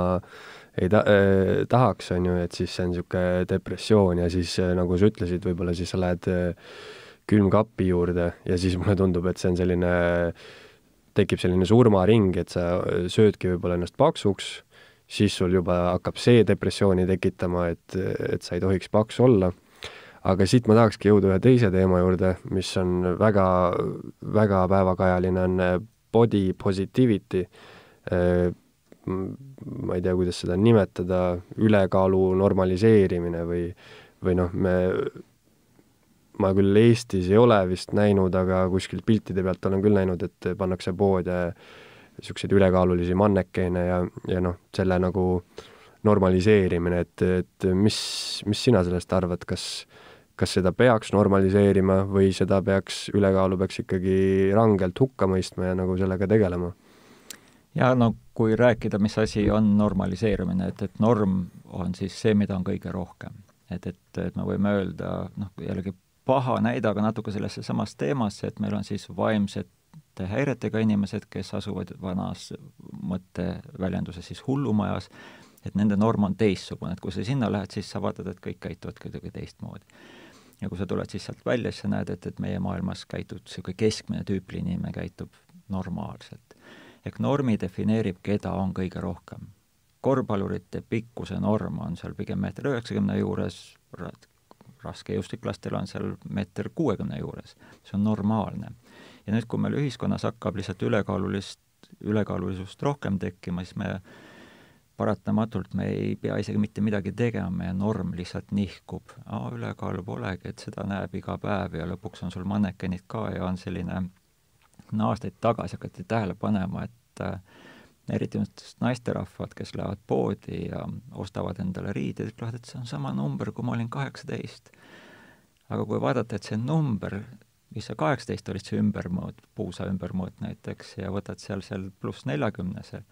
ei ta- eh,, tahaks, on ju, et siis see on niisugune depressioon ja siis nagu sa ütlesid, võib-olla siis sa lähed külmkapi juurde ja siis mulle tundub, et see on selline, tekib selline surmaring, et sa söödki võib-olla ennast paksuks siis sul juba hakkab see depressiooni tekitama, et, et sa ei tohiks paks olla. aga siit ma tahakski jõuda ühe teise teema juurde, mis on väga, väga päevakajaline, on body positivity. ma ei tea, kuidas seda nimetada, ülekaalu normaliseerimine või, või noh, me ma küll Eestis ei ole vist näinud, aga kuskilt piltide pealt olen küll näinud, et pannakse poode niisuguseid ülekaalulisi mannekeene ja, ja noh, selle nagu normaliseerimine, et, et mis, mis sina sellest arvad, kas kas seda peaks normaliseerima või seda peaks, ülekaalu peaks ikkagi rangelt hukka mõistma ja nagu sellega tegelema? ja no kui rääkida, mis asi on normaliseerimine, et, et norm on siis see, mida on kõige rohkem. et, et, et me võime öelda, noh, jällegi paha näide, aga natuke sellesse samasse teemasse, et meil on siis vaimsed häiretega inimesed, kes asuvad vanas mõtteväljenduses siis hullumajas, et nende norm on teistsugune, et kui sa sinna lähed, siis sa vaatad, et kõik käituvad kuidagi teistmoodi. ja kui sa tuled siis sealt välja, siis sa näed, et, et meie maailmas käitub niisugune keskmine tüüpiline inimene käitub normaalselt. ehk normi defineerib, keda on kõige rohkem. korvpallurite pikkuse norm on seal pigem meeter üheksakümne juures, raskejõustiklastel on seal meeter kuuekümne juures, see on normaalne ja nüüd, kui meil ühiskonnas hakkab lihtsalt ülekaalulist, ülekaalulisust rohkem tekkima, siis me paratamatult me ei pea isegi mitte midagi tegema, meie norm lihtsalt nihkub. aa, ülekaalu polegi, et seda näeb iga päev ja lõpuks on sul mannekenid ka ja on selline no aastaid tagasi hakati tähele panema, et äh, eriti just naisterahvad, kes lähevad poodi ja ostavad endale riideid, ütlevad, et see on sama number, kui ma olin kaheksateist. aga kui vaadata, et see number, mis sa kaheksateist olid, see ümbermõõt, puusa ümbermõõt näiteks, ja võtad seal seal pluss neljakümnese,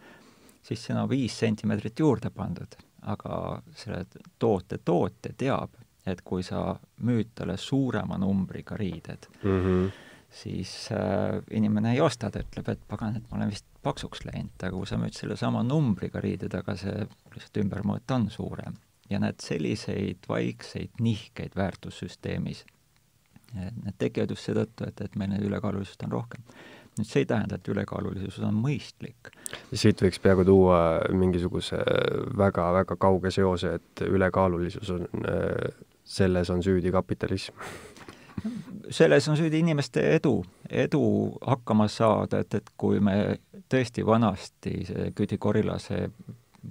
siis sinna on viis sentimeetrit juurde pandud, aga selle toote tootja teab, et kui sa müüd talle suurema numbriga riided mm, -hmm. siis äh, inimene ei osta, ta ütleb, et pagan, et ma olen vist paksuks läinud, aga kui sa müüd sellesama numbriga riided, aga see lihtsalt ümbermõõt on suurem ja näed selliseid vaikseid nihkeid väärtussüsteemis, need tekivad just seetõttu, et, et meil neid ülekaalulisust on rohkem nüüd see ei tähenda, et ülekaalulisus on mõistlik. siit võiks peaaegu tuua mingisuguse väga-väga kauge seose, et ülekaalulisus on, selles on süüdi kapitalism selles on süüdi inimeste edu, edu hakkama saada, et, et kui me tõesti vanasti see Küdi Korilase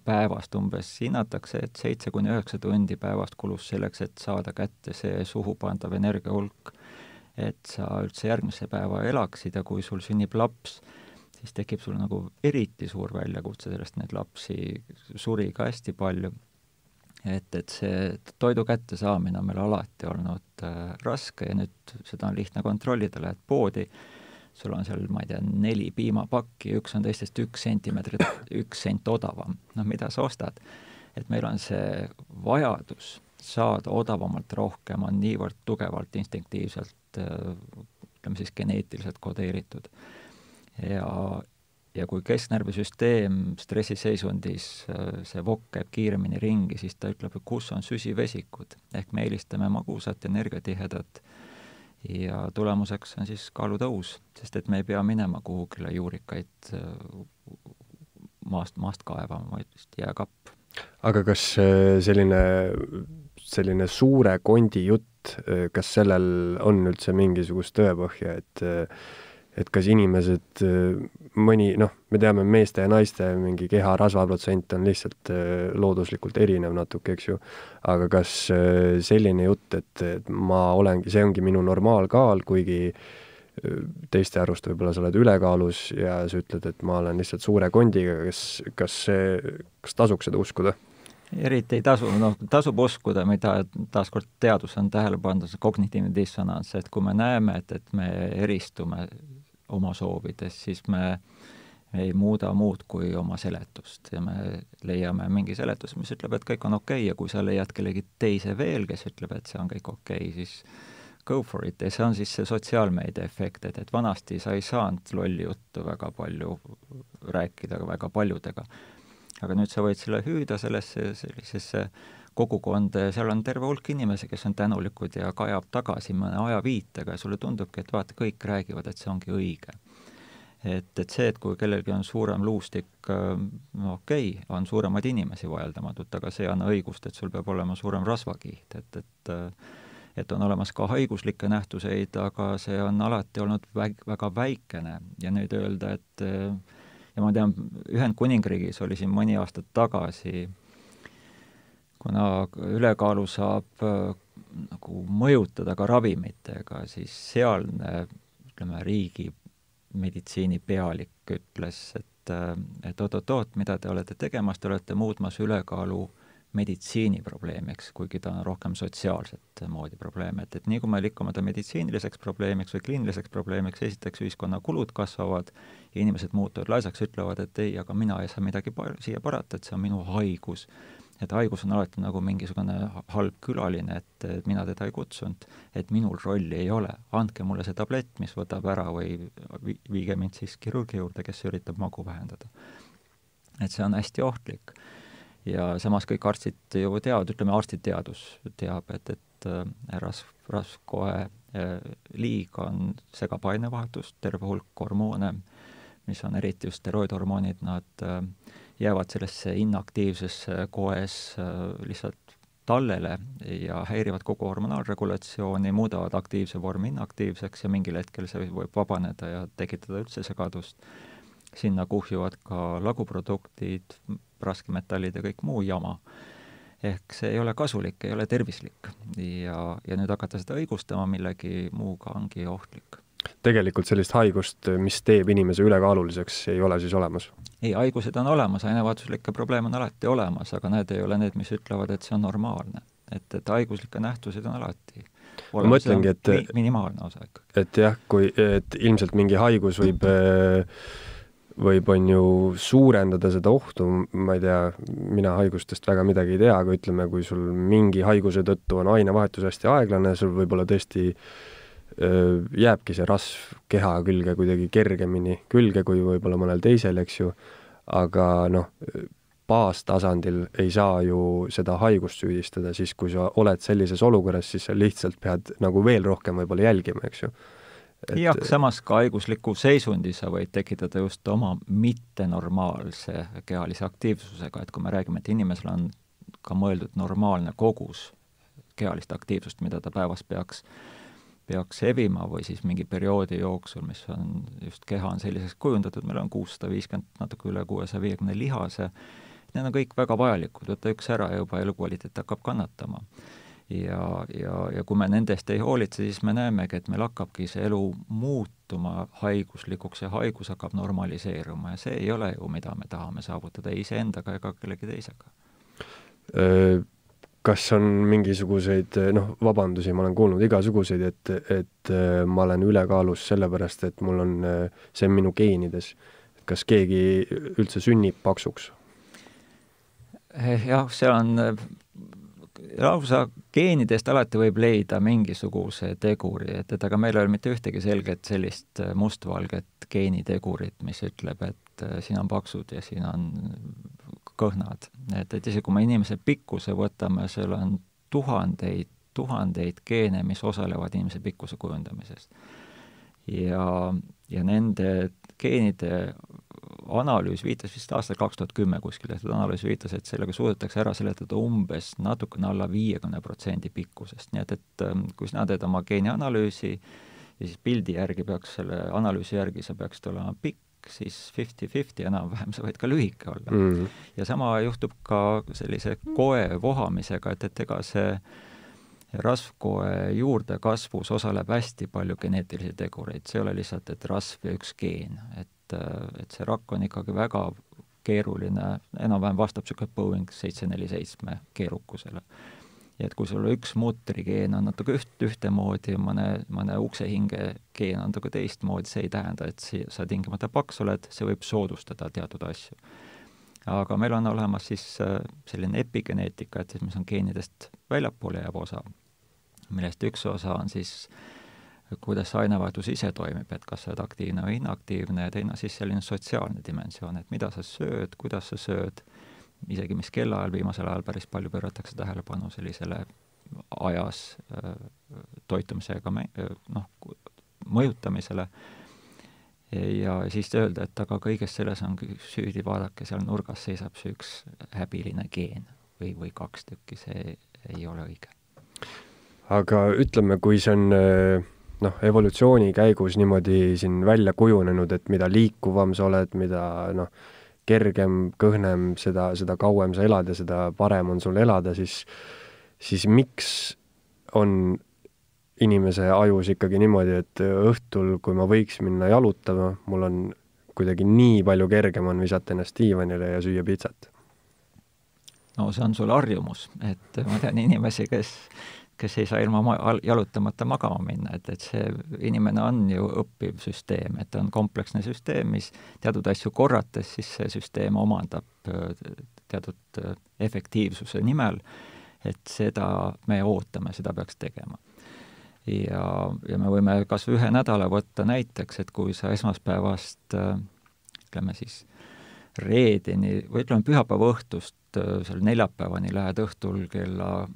päevast umbes hinnatakse, et seitse kuni üheksa tundi päevast kulus selleks, et saada kätte see suhu pandav energiahulk et sa üldse järgmise päeva elaksid ja kui sul sünnib laps, siis tekib sul nagu eriti suur väljakutse, sellest neid lapsi suri ka hästi palju. et, et see toidu kättesaamine on meil alati olnud äh, raske ja nüüd seda on lihtne kontrollida, lähed poodi, sul on seal, ma ei tea, neli piimapakki, üks on teistest üks sentimeetrit, üks sent odavam. noh, mida sa ostad? et meil on see vajadus saada odavamalt rohkem, on niivõrd tugevalt instinktiivselt ütleme siis geneetiliselt kodeeritud. ja, ja kui kesknärvisüsteem stressiseisundis, see vokk käib kiiremini ringi, siis ta ütleb, kus on süsivesikud, ehk me eelistame magusat, energiatihedat ja tulemuseks on siis kaalutõus, sest et me ei pea minema kuhugile juurikaid maast, maast kaevama, vaid vist jääkapp. aga kas selline, selline suure kondi jutt et kas sellel on üldse mingisugust tõepõhja, et et kas inimesed, mõni, noh, me teame, meeste ja naiste mingi keha rasvaprotsent on lihtsalt looduslikult erinev natuke, eks ju, aga kas selline jutt, et, et ma olengi, see ongi minu normaalkaal, kuigi teiste arust võib-olla sa oled ülekaalus ja sa ütled, et ma olen lihtsalt suure kondiga, kas, kas see, kas tasuks seda uskuda? eriti ei tasu, noh, tasub uskuda, mida taaskord teadus on tähele pannud, see kognitiivne dissonants, et kui me näeme, et, et me eristume oma soovides, siis me ei muuda muud kui oma seletust ja me leiame mingi seletuse, mis ütleb, et kõik on okei okay ja kui sa leiad kellegi teise veel, kes ütleb, et see on kõik okei okay,, siis go for it. Ja see on siis see sotsiaalmeedia efekt, et, et vanasti sa ei saanud lolli juttu väga palju rääkida väga paljudega. Aga nüüd sa võid selle hüüda sellesse sellisesse kogukonda ja seal on terve hulk inimesi, kes on tänulikud ja kajab tagasi mõne ajaviitega ja sulle tundubki, et vaata, kõik räägivad, et see ongi õige. et, et see, et kui kellelgi on suurem luustik, no okei okay,, on suuremaid inimesi vaieldamatult, aga see ei anna õigust, et sul peab olema suurem rasvakiht, et, et et on olemas ka haiguslikke nähtuseid, aga see on alati olnud väg, väga väikene ja nüüd öelda, et ja ma tean, Ühendkuningriigis oli siin mõni aasta tagasi, kuna ülekaalu saab äh, nagu mõjutada ka ravimitega, siis sealne ütleme, riigi meditsiinipealik ütles, et, äh, et oot-oot-oot, mida te olete tegemas, te olete muutmas ülekaalu meditsiiniprobleemiks, kuigi ta on rohkem sotsiaalset moodi probleem, et, et nii kui me lükkame ta meditsiiniliseks probleemiks või kliiniliseks probleemiks, esiteks ühiskonna kulud kasvavad ja inimesed muutuvad laisaks, ütlevad, et ei, aga mina ei saa midagi par siia parata, et see on minu haigus. Et haigus on alati nagu mingisugune halb külaline, et, mina teda ei kutsunud, et minul rolli ei ole, andke mulle see tablett, mis võtab ära või viige mind siis kirurgi juurde, kes üritab magu vähendada. et see on hästi ohtlik. Ja samas kõik arstid ju teavad, ütleme arstiteadus teab, et, et äh, rasv, rasvkoe äh, liig on, segab ainevahetust, terve hulk hormoone, mis on eriti just steroidhormoonid, nad äh, jäävad sellesse inaktiivsesse koes lihtsalt tallele ja häirivad kogu hormonaalregulatsiooni, muudavad aktiivse vormi inaktiivseks ja mingil hetkel see võib vabaneda ja tekitada üldse segadust. sinna kuhjuvad ka laguproduktid, raskmetallid ja kõik muu jama. ehk see ei ole kasulik, ei ole tervislik ja, ja nüüd hakata seda õigustama millegi muuga ongi ohtlik tegelikult sellist haigust, mis teeb inimese ülekaaluliseks, ei ole siis olemas? ei, haigused on olemas, ainevaatuslikke probleeme on alati olemas, aga need ei ole need, mis ütlevad, et see on normaalne. et, et haiguslikke nähtuseid on alati ma mõtlengi, et mi minimaalne osa ikkagi. et jah, kui, et ilmselt mingi haigus võib võib, on ju, suurendada seda ohtu, ma ei tea, mina haigustest väga midagi ei tea, aga ütleme, kui sul mingi haiguse tõttu on ainevahetus hästi aeglane, sul võib-olla tõesti jääbki see rasv keha külge kuidagi kergemini külge kui võib-olla mõnel teisel, eks ju, aga noh, baastasandil ei saa ju seda haigust süüdistada, siis kui sa oled sellises olukorras, siis sa lihtsalt pead nagu veel rohkem võib-olla jälgima, eks ju. Et... jah, samas ka haigusliku seisundi sa võid tekitada just oma mittenormaalse kehalise aktiivsusega, et kui me räägime, et inimesel on ka mõeldud normaalne kogus kehalist aktiivsust, mida ta päevas peaks peaks evima või siis mingi perioodi jooksul, mis on, just keha on selliseks kujundatud, meil on kuussada viiskümmend, natuke üle kuuesaja viiekümne lihase, need on kõik väga vajalikud, võtta üks ära ja juba elukvaliteet hakkab kannatama. ja, ja, ja kui me nendest ei hoolitse, siis me näemegi, et meil hakkabki see elu muutuma haiguslikuks ja haigus hakkab normaliseeruma ja see ei ole ju, mida me tahame saavutada ei iseendaga ega kellegi teisega kas on mingisuguseid noh, vabandusi, ma olen kuulnud igasuguseid, et, et ma olen ülekaalus sellepärast, et mul on, see on minu geenides. kas keegi üldse sünnib paksuks? Eh, jah, see on lausa geenidest alati võib leida mingisuguse teguri, et, et aga meil ei ole mitte ühtegi selget sellist mustvalget geenitegurit, mis ütleb, et siin on paksud ja siin on kõhnad. et, et isegi kui me inimese pikkuse võtame, seal on tuhandeid, tuhandeid geene, mis osalevad inimese pikkuse kujundamises. ja, ja nende geenide analüüs viitas vist aastal kaks tuhat kümme kuskil tehtud analüüs viitas, et sellega suudetakse ära seletada umbes natukene alla viiekümne protsendi pikkusest, nii et, et ähm, kui sina teed oma geenianalüüsi ja siis pildi järgi peaks selle analüüsi järgi, sa peaksid olema pikk, siis fifty-fifty enam-vähem, sa võid ka lühike olla mm. -hmm. ja sama juhtub ka sellise koe vohamisega, et, et ega see rasvkoe juurdekasvus osaleb hästi palju geneetilisi tegureid, see ei ole lihtsalt, et rasv ja üks geen, et et, et see rakk on ikkagi väga keeruline, enam-vähem vastab niisugune Boeing seitse neli seitsme keerukusele. Ja et kui sul üks mutrigeen on natuke üht, ühtemoodi, mõne, mõne uksehinge geen on natuke teistmoodi, see ei tähenda, et si-, sa tingimata paks oled, see võib soodustada teatud asju. aga meil on olemas siis äh, selline epigeneetika, et siis mis on geenidest väljapoole jääv osa, millest üks osa on siis kuidas see ainevahetus ise toimib, et kas sa oled aktiivne või inaktiivne ja teine siis selline sotsiaalne dimensioon, et mida sa sööd, kuidas sa sööd, isegi mis kellaajal viimasel ajal päris palju pööratakse tähelepanu sellisele ajas äh, toitumisega äh, noh, mõjutamisele ja siis öelda, et aga kõiges selles on süüdi, vaadake, seal nurgas seisab see üks häbiline geen või, või kaks tükki, see ei ole õige. aga ütleme, kui see on äh noh, evolutsiooni käigus niimoodi siin välja kujunenud, et mida liikuvam sa oled, mida noh, kergem, kõhnem, seda, seda kauem sa elad ja seda parem on sul elada, siis, siis miks on inimese ajus ikkagi niimoodi, et õhtul, kui ma võiks minna jalutama, mul on kuidagi nii palju kergem on visata ennast diivanile ja süüa pitsat? no see on sul harjumus, et ma tean inimesi, kes kes ei saa ilma ma-, jalutamata magama minna, et, et see inimene on ju õppiv süsteem, et ta on kompleksne süsteem, mis teatud asju korrates, siis see süsteem omandab äh, teatud äh, efektiivsuse nimel, et seda me ootame, seda peaks tegema. ja, ja me võime kas või ühe nädala võtta näiteks, et kui sa esmaspäevast äh, ütleme siis reedeni või ütleme, pühapäeva õhtust seal neljapäevani lähed õhtul kella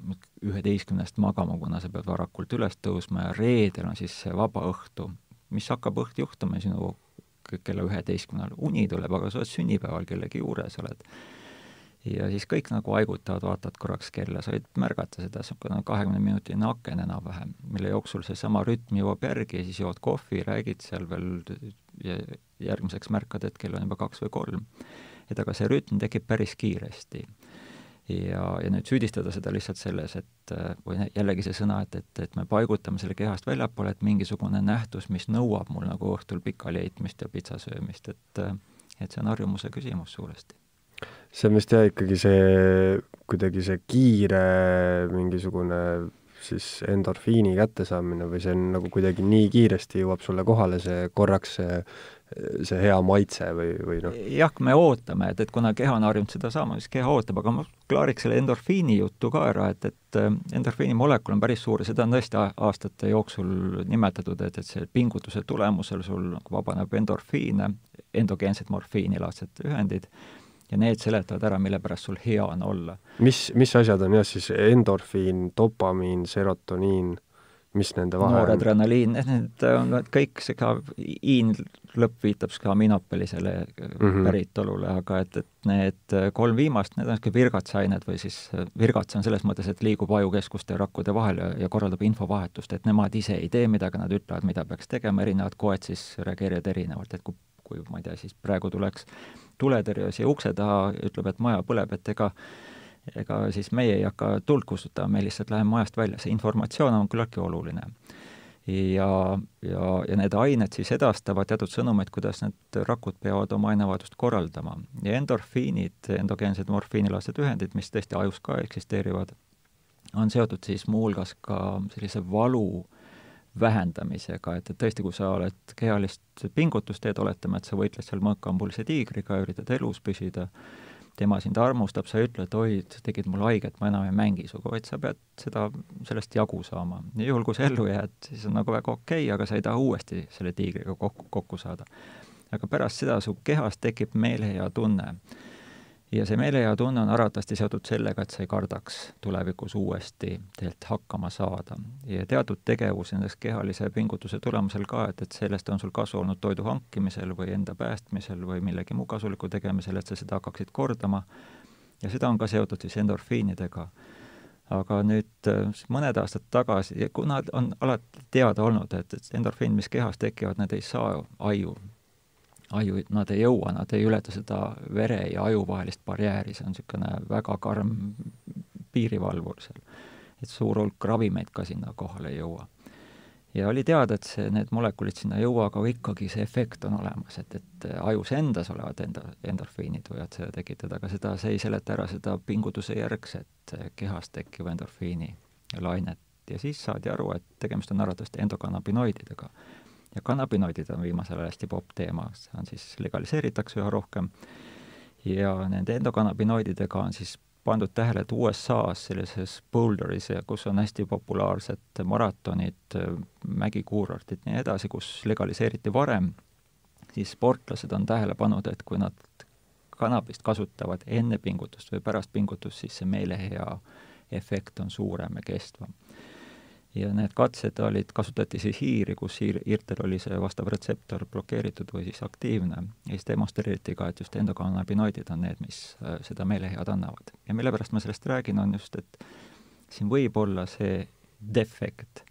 üheteistkümnest magama, kuna sa pead varakult üles tõusma ja reedel on siis see vaba õhtu, mis hakkab õht juhtuma sinu kella üheteistkümnel, uni tuleb, aga sa oled sünnipäeval kellegi juures, oled ja siis kõik nagu haigutavad, vaatavad korraks kella, sa võid märgata seda, niisugune kahekümneminutiline aken enam-vähem, mille jooksul seesama rütm jõuab järgi ja siis jood kohvi, räägid seal veel ja järgmiseks märkad, et kell on juba kaks või kolm. et aga see rütm tekib päris kiiresti. Ja, ja nüüd süüdistada seda lihtsalt selles, et või jällegi see sõna, et, et, et me paigutame selle kehast väljapoole, et mingisugune nähtus, mis nõuab mul nagu õhtul pikali heitmist ja pitsa söömist, et et see on harjumuse küsimus suuresti. See on vist jah, ikkagi see kuidagi see kiire mingisugune siis endorfiini kättesaamine või see on nagu kuidagi nii kiiresti jõuab sulle kohale see korraks see, see hea maitse või, või noh? jah, me ootame, et, et kuna keha on harjunud seda saama, siis keha ootab, aga ma klaariks selle endorfiini jutu ka ära, et, et äh, endorfiini molekul on päris suur ja seda on tõesti aastate jooksul nimetatud, et, et see pingutuse tulemusel sul nagu vabaneb endorfiine, endogeensed morfiinilaadsed ühendid ja need seletavad ära, mille pärast sul hea on olla. mis, mis asjad on jah siis endorfiin, dopamiin, serotoniin, mis nende vahe on? nooradrenaliin, need on kõik, see ka, iin lõpp viitab skaaminoppelisele mm -hmm. päritolule, aga et, et need kolm viimast, need on niisugused virgatsained või siis virgats on selles mõttes, et liigub ajukeskuste ja rakkude vahel ja, ja korraldab infovahetust, et nemad ise ei tee midagi, nad ütlevad, mida peaks tegema, erinevad koed siis reageerivad erinevalt, et kui kui ma ei tea, siis praegu tuleks tuletõrje siia ukse taha, ütleb, et maja põleb, et ega ega siis meie ei hakka tuld kustutama, me lihtsalt läheme majast välja, see informatsioon on küllaltki oluline. ja, ja, ja need ained siis edastavad teatud sõnumeid, kuidas need rakud peavad oma ainevajadust korraldama. ja endorfiinid, endogeensed morfiinilaadsed ühendid, mis tõesti ajus ka eksisteerivad, on seotud siis muuhulgas ka sellise valu äh, vähendamisega, et, et tõesti, kui sa oled kehalist pingutust teed, oletame, et sa võitled seal mõõkambulise tiigriga üritad elus püsida, tema sind armustab, sa ei ütle, et oi, tegid mulle haiget, ma enam ei mängi sinuga, vaid sa pead seda, sellest jagu saama. ja juhul, kui sa ellu jääd, siis on nagu väga okei okay,, aga sa ei taha uuesti selle tiigriga kokku, kokku saada. aga pärast seda su kehas tekib meelehea tunne ja see meelehea tunne on arvatavasti seotud sellega, et sa ei kardaks tulevikus uuesti tegelikult hakkama saada. ja teatud tegevus näiteks kehalise pingutuse tulemusel ka, et, et sellest on sul kasu olnud toidu hankimisel või enda päästmisel või millegi muu kasuliku tegemisel, et sa seda hakkaksid kordama, ja seda on ka seotud siis endorfiinidega. aga nüüd mõned aastad tagasi, kuna on alati teada olnud, et, et endorfiin, mis kehas tekivad, need ei saa aju aju, nad ei jõua, nad ei ületa seda vere ja aju vahelist barjääri, see on niisugune väga karm piirivalvur seal. et suur hulk ravimeid ka sinna kohale ei jõua. ja oli teada, et see, need molekulid sinna ei jõua, aga ikkagi see efekt on olemas, et, et ajus endas olevad enda, endorfiinid võivad seda tekitada, aga seda, see ei seleta ära seda pingutuse järgset kehas tekkiva endorfiini lainet ja siis saadi aru, et tegemist on arvatavasti endokannabinoididega ja kannabinoidid on viimasel ajal hästi popp teema, see on siis, legaliseeritakse üha rohkem. Ja nende endokannabinoididega on siis pandud tähele, et USA-s sellises Boulderis, kus on hästi populaarsed maratonid, mägikuurortid nii edasi, kus legaliseeriti varem, siis sportlased on tähele pannud, et kui nad kannabist kasutavad enne pingutust või pärast pingutust, siis see meelehea efekt on suurem ja kestvam ja need katsed olid, kasutati siis hiiri, kus hiir, hiirtel oli see vastav retseptor blokeeritud või siis aktiivne ja siis demonstreeriti ka, et just endokannabinoidid on need, mis äh, seda meelehead annavad. ja mille pärast ma sellest räägin, on just, et siin võib olla see defekt,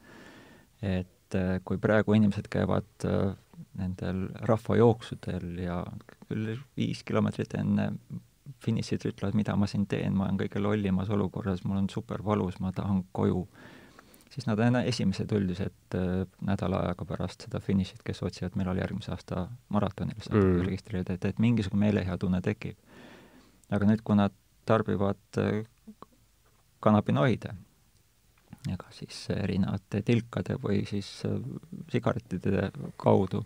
et äh, kui praegu inimesed käivad äh, nendel rahvajooksudel ja küll viis kilomeetrit enne finišit ütlevad, mida ma siin teen, ma olen kõige lollimas olukorras, mul on super valus, ma tahan koju siis nad on esimesed üldiselt äh, nädala aega pärast seda finišit, kes otsivad, millal järgmise aasta maratonil saab mm. registreerida, et, et mingisugune meelehea tunne tekib. aga nüüd, kui nad tarbivad äh, kannabinoide, ega siis erinevate tilkade või siis äh, sigarettide kaudu,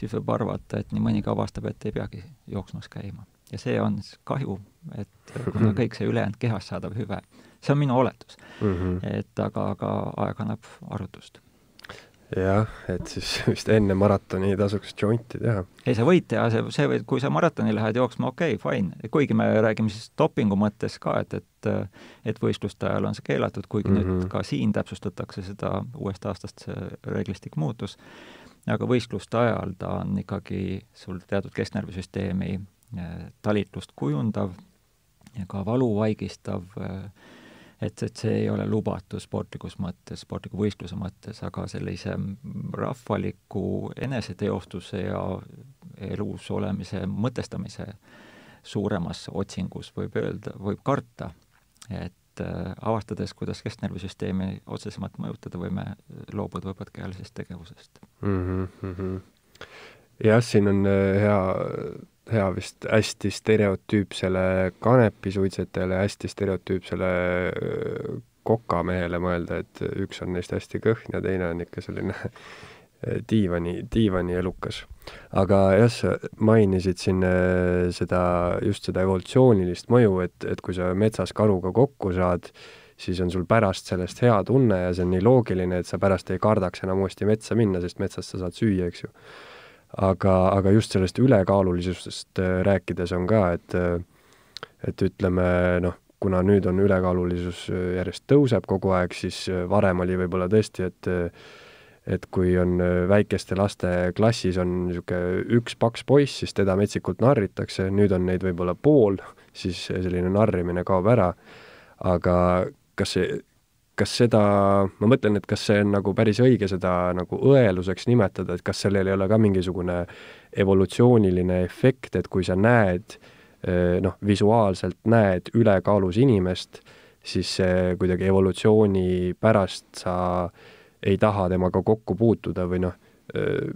siis võib arvata, et nii mõnigi avastab, et ei peagi jooksmas käima. Ja see on kahju, et kuna kõik see ülejäänud kehast saadav hüve see on minu oletus mm. -hmm. et aga, aga aeg annab arutust. jah, et siis vist enne maratoni tasuks jointi teha. ei, sa võid teha, see, see võib, kui sa maratoni lähed jooksma, okei okay,, fine, kuigi me räägime siis dopingu mõttes ka, et, et et võistluste ajal on see keelatud, kuigi mm -hmm. nüüd ka siin täpsustatakse seda, uuest aastast see reeglistik muutus, aga võistluste ajal ta on ikkagi sul teatud kesknärvisüsteemi talitlust kujundav ja ka valuvaigistav, et, et see ei ole lubatud sportlikus mõttes, sportliku võistluse mõttes, aga sellise rahvaliku eneseteostuse ja elus olemise mõtestamise suuremas otsingus võib öelda, võib karta, et äh, avastades, kuidas kesknärvisüsteemi otsesemalt mõjutada, võime loobuda võpatkealisest tegevusest mm. -hmm. jah, siin on äh, hea hea vist hästi stereotüüpsele kanepisuitsetajale, hästi stereotüüpsele kokamehele mõelda, et üks on neist hästi kõhn ja teine on ikka selline diivani, diivanielukas. aga jah, sa mainisid siin seda, just seda evolutsioonilist mõju, et, et kui sa metsas karuga kokku saad, siis on sul pärast sellest hea tunne ja see on nii loogiline, et sa pärast ei kardaks enam uuesti metsa minna, sest metsast sa saad süüa, eks ju aga, aga just sellest ülekaalulisusest äh, rääkides on ka, et äh, et ütleme noh, kuna nüüd on ülekaalulisus äh, järjest tõuseb kogu aeg, siis varem oli võib-olla tõesti, et et kui on väikeste laste klassis on niisugune üks paks poiss, siis teda metsikult narritakse, nüüd on neid võib-olla pool, siis selline narrimine kaob ära, aga kas see kas seda, ma mõtlen, et kas see on nagu päris õige seda nagu õeluseks nimetada, et kas sellel ei ole ka mingisugune evolutsiooniline efekt, et kui sa näed eh, noh, visuaalselt näed ülekaalus inimest, siis see kuidagi evolutsiooni pärast sa ei taha temaga kokku puutuda või noh, eh,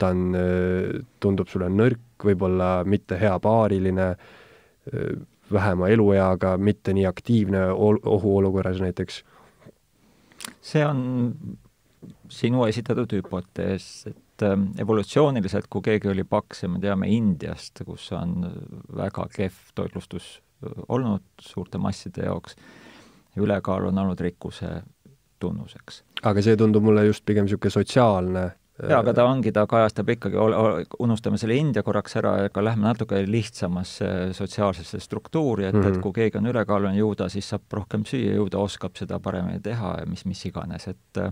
ta on, eh, tundub sulle nõrk, võib-olla mitte hea paariline, vähema elueaga, mitte nii aktiivne ohuolukorras näiteks see on sinu esitatud hüpotees, et ähm, evolutsiooniliselt, kui keegi oli paks ja me teame Indiast, kus on väga kehv toitlustus äh, olnud suurte masside jaoks, ülekaal on olnud rikkuse tunnuseks. aga see tundub mulle just pigem niisugune sotsiaalne jaa, aga ta ongi, ta kajastab ikkagi, unustame selle India korraks ära, aga lähme natuke lihtsamasse sotsiaalsesse struktuuri, et mm, -hmm. et mhm. kui keegi on ülekaaluline, ju ta siis saab rohkem süüa, ju ta oskab seda paremini teha ja mis, mis iganes, et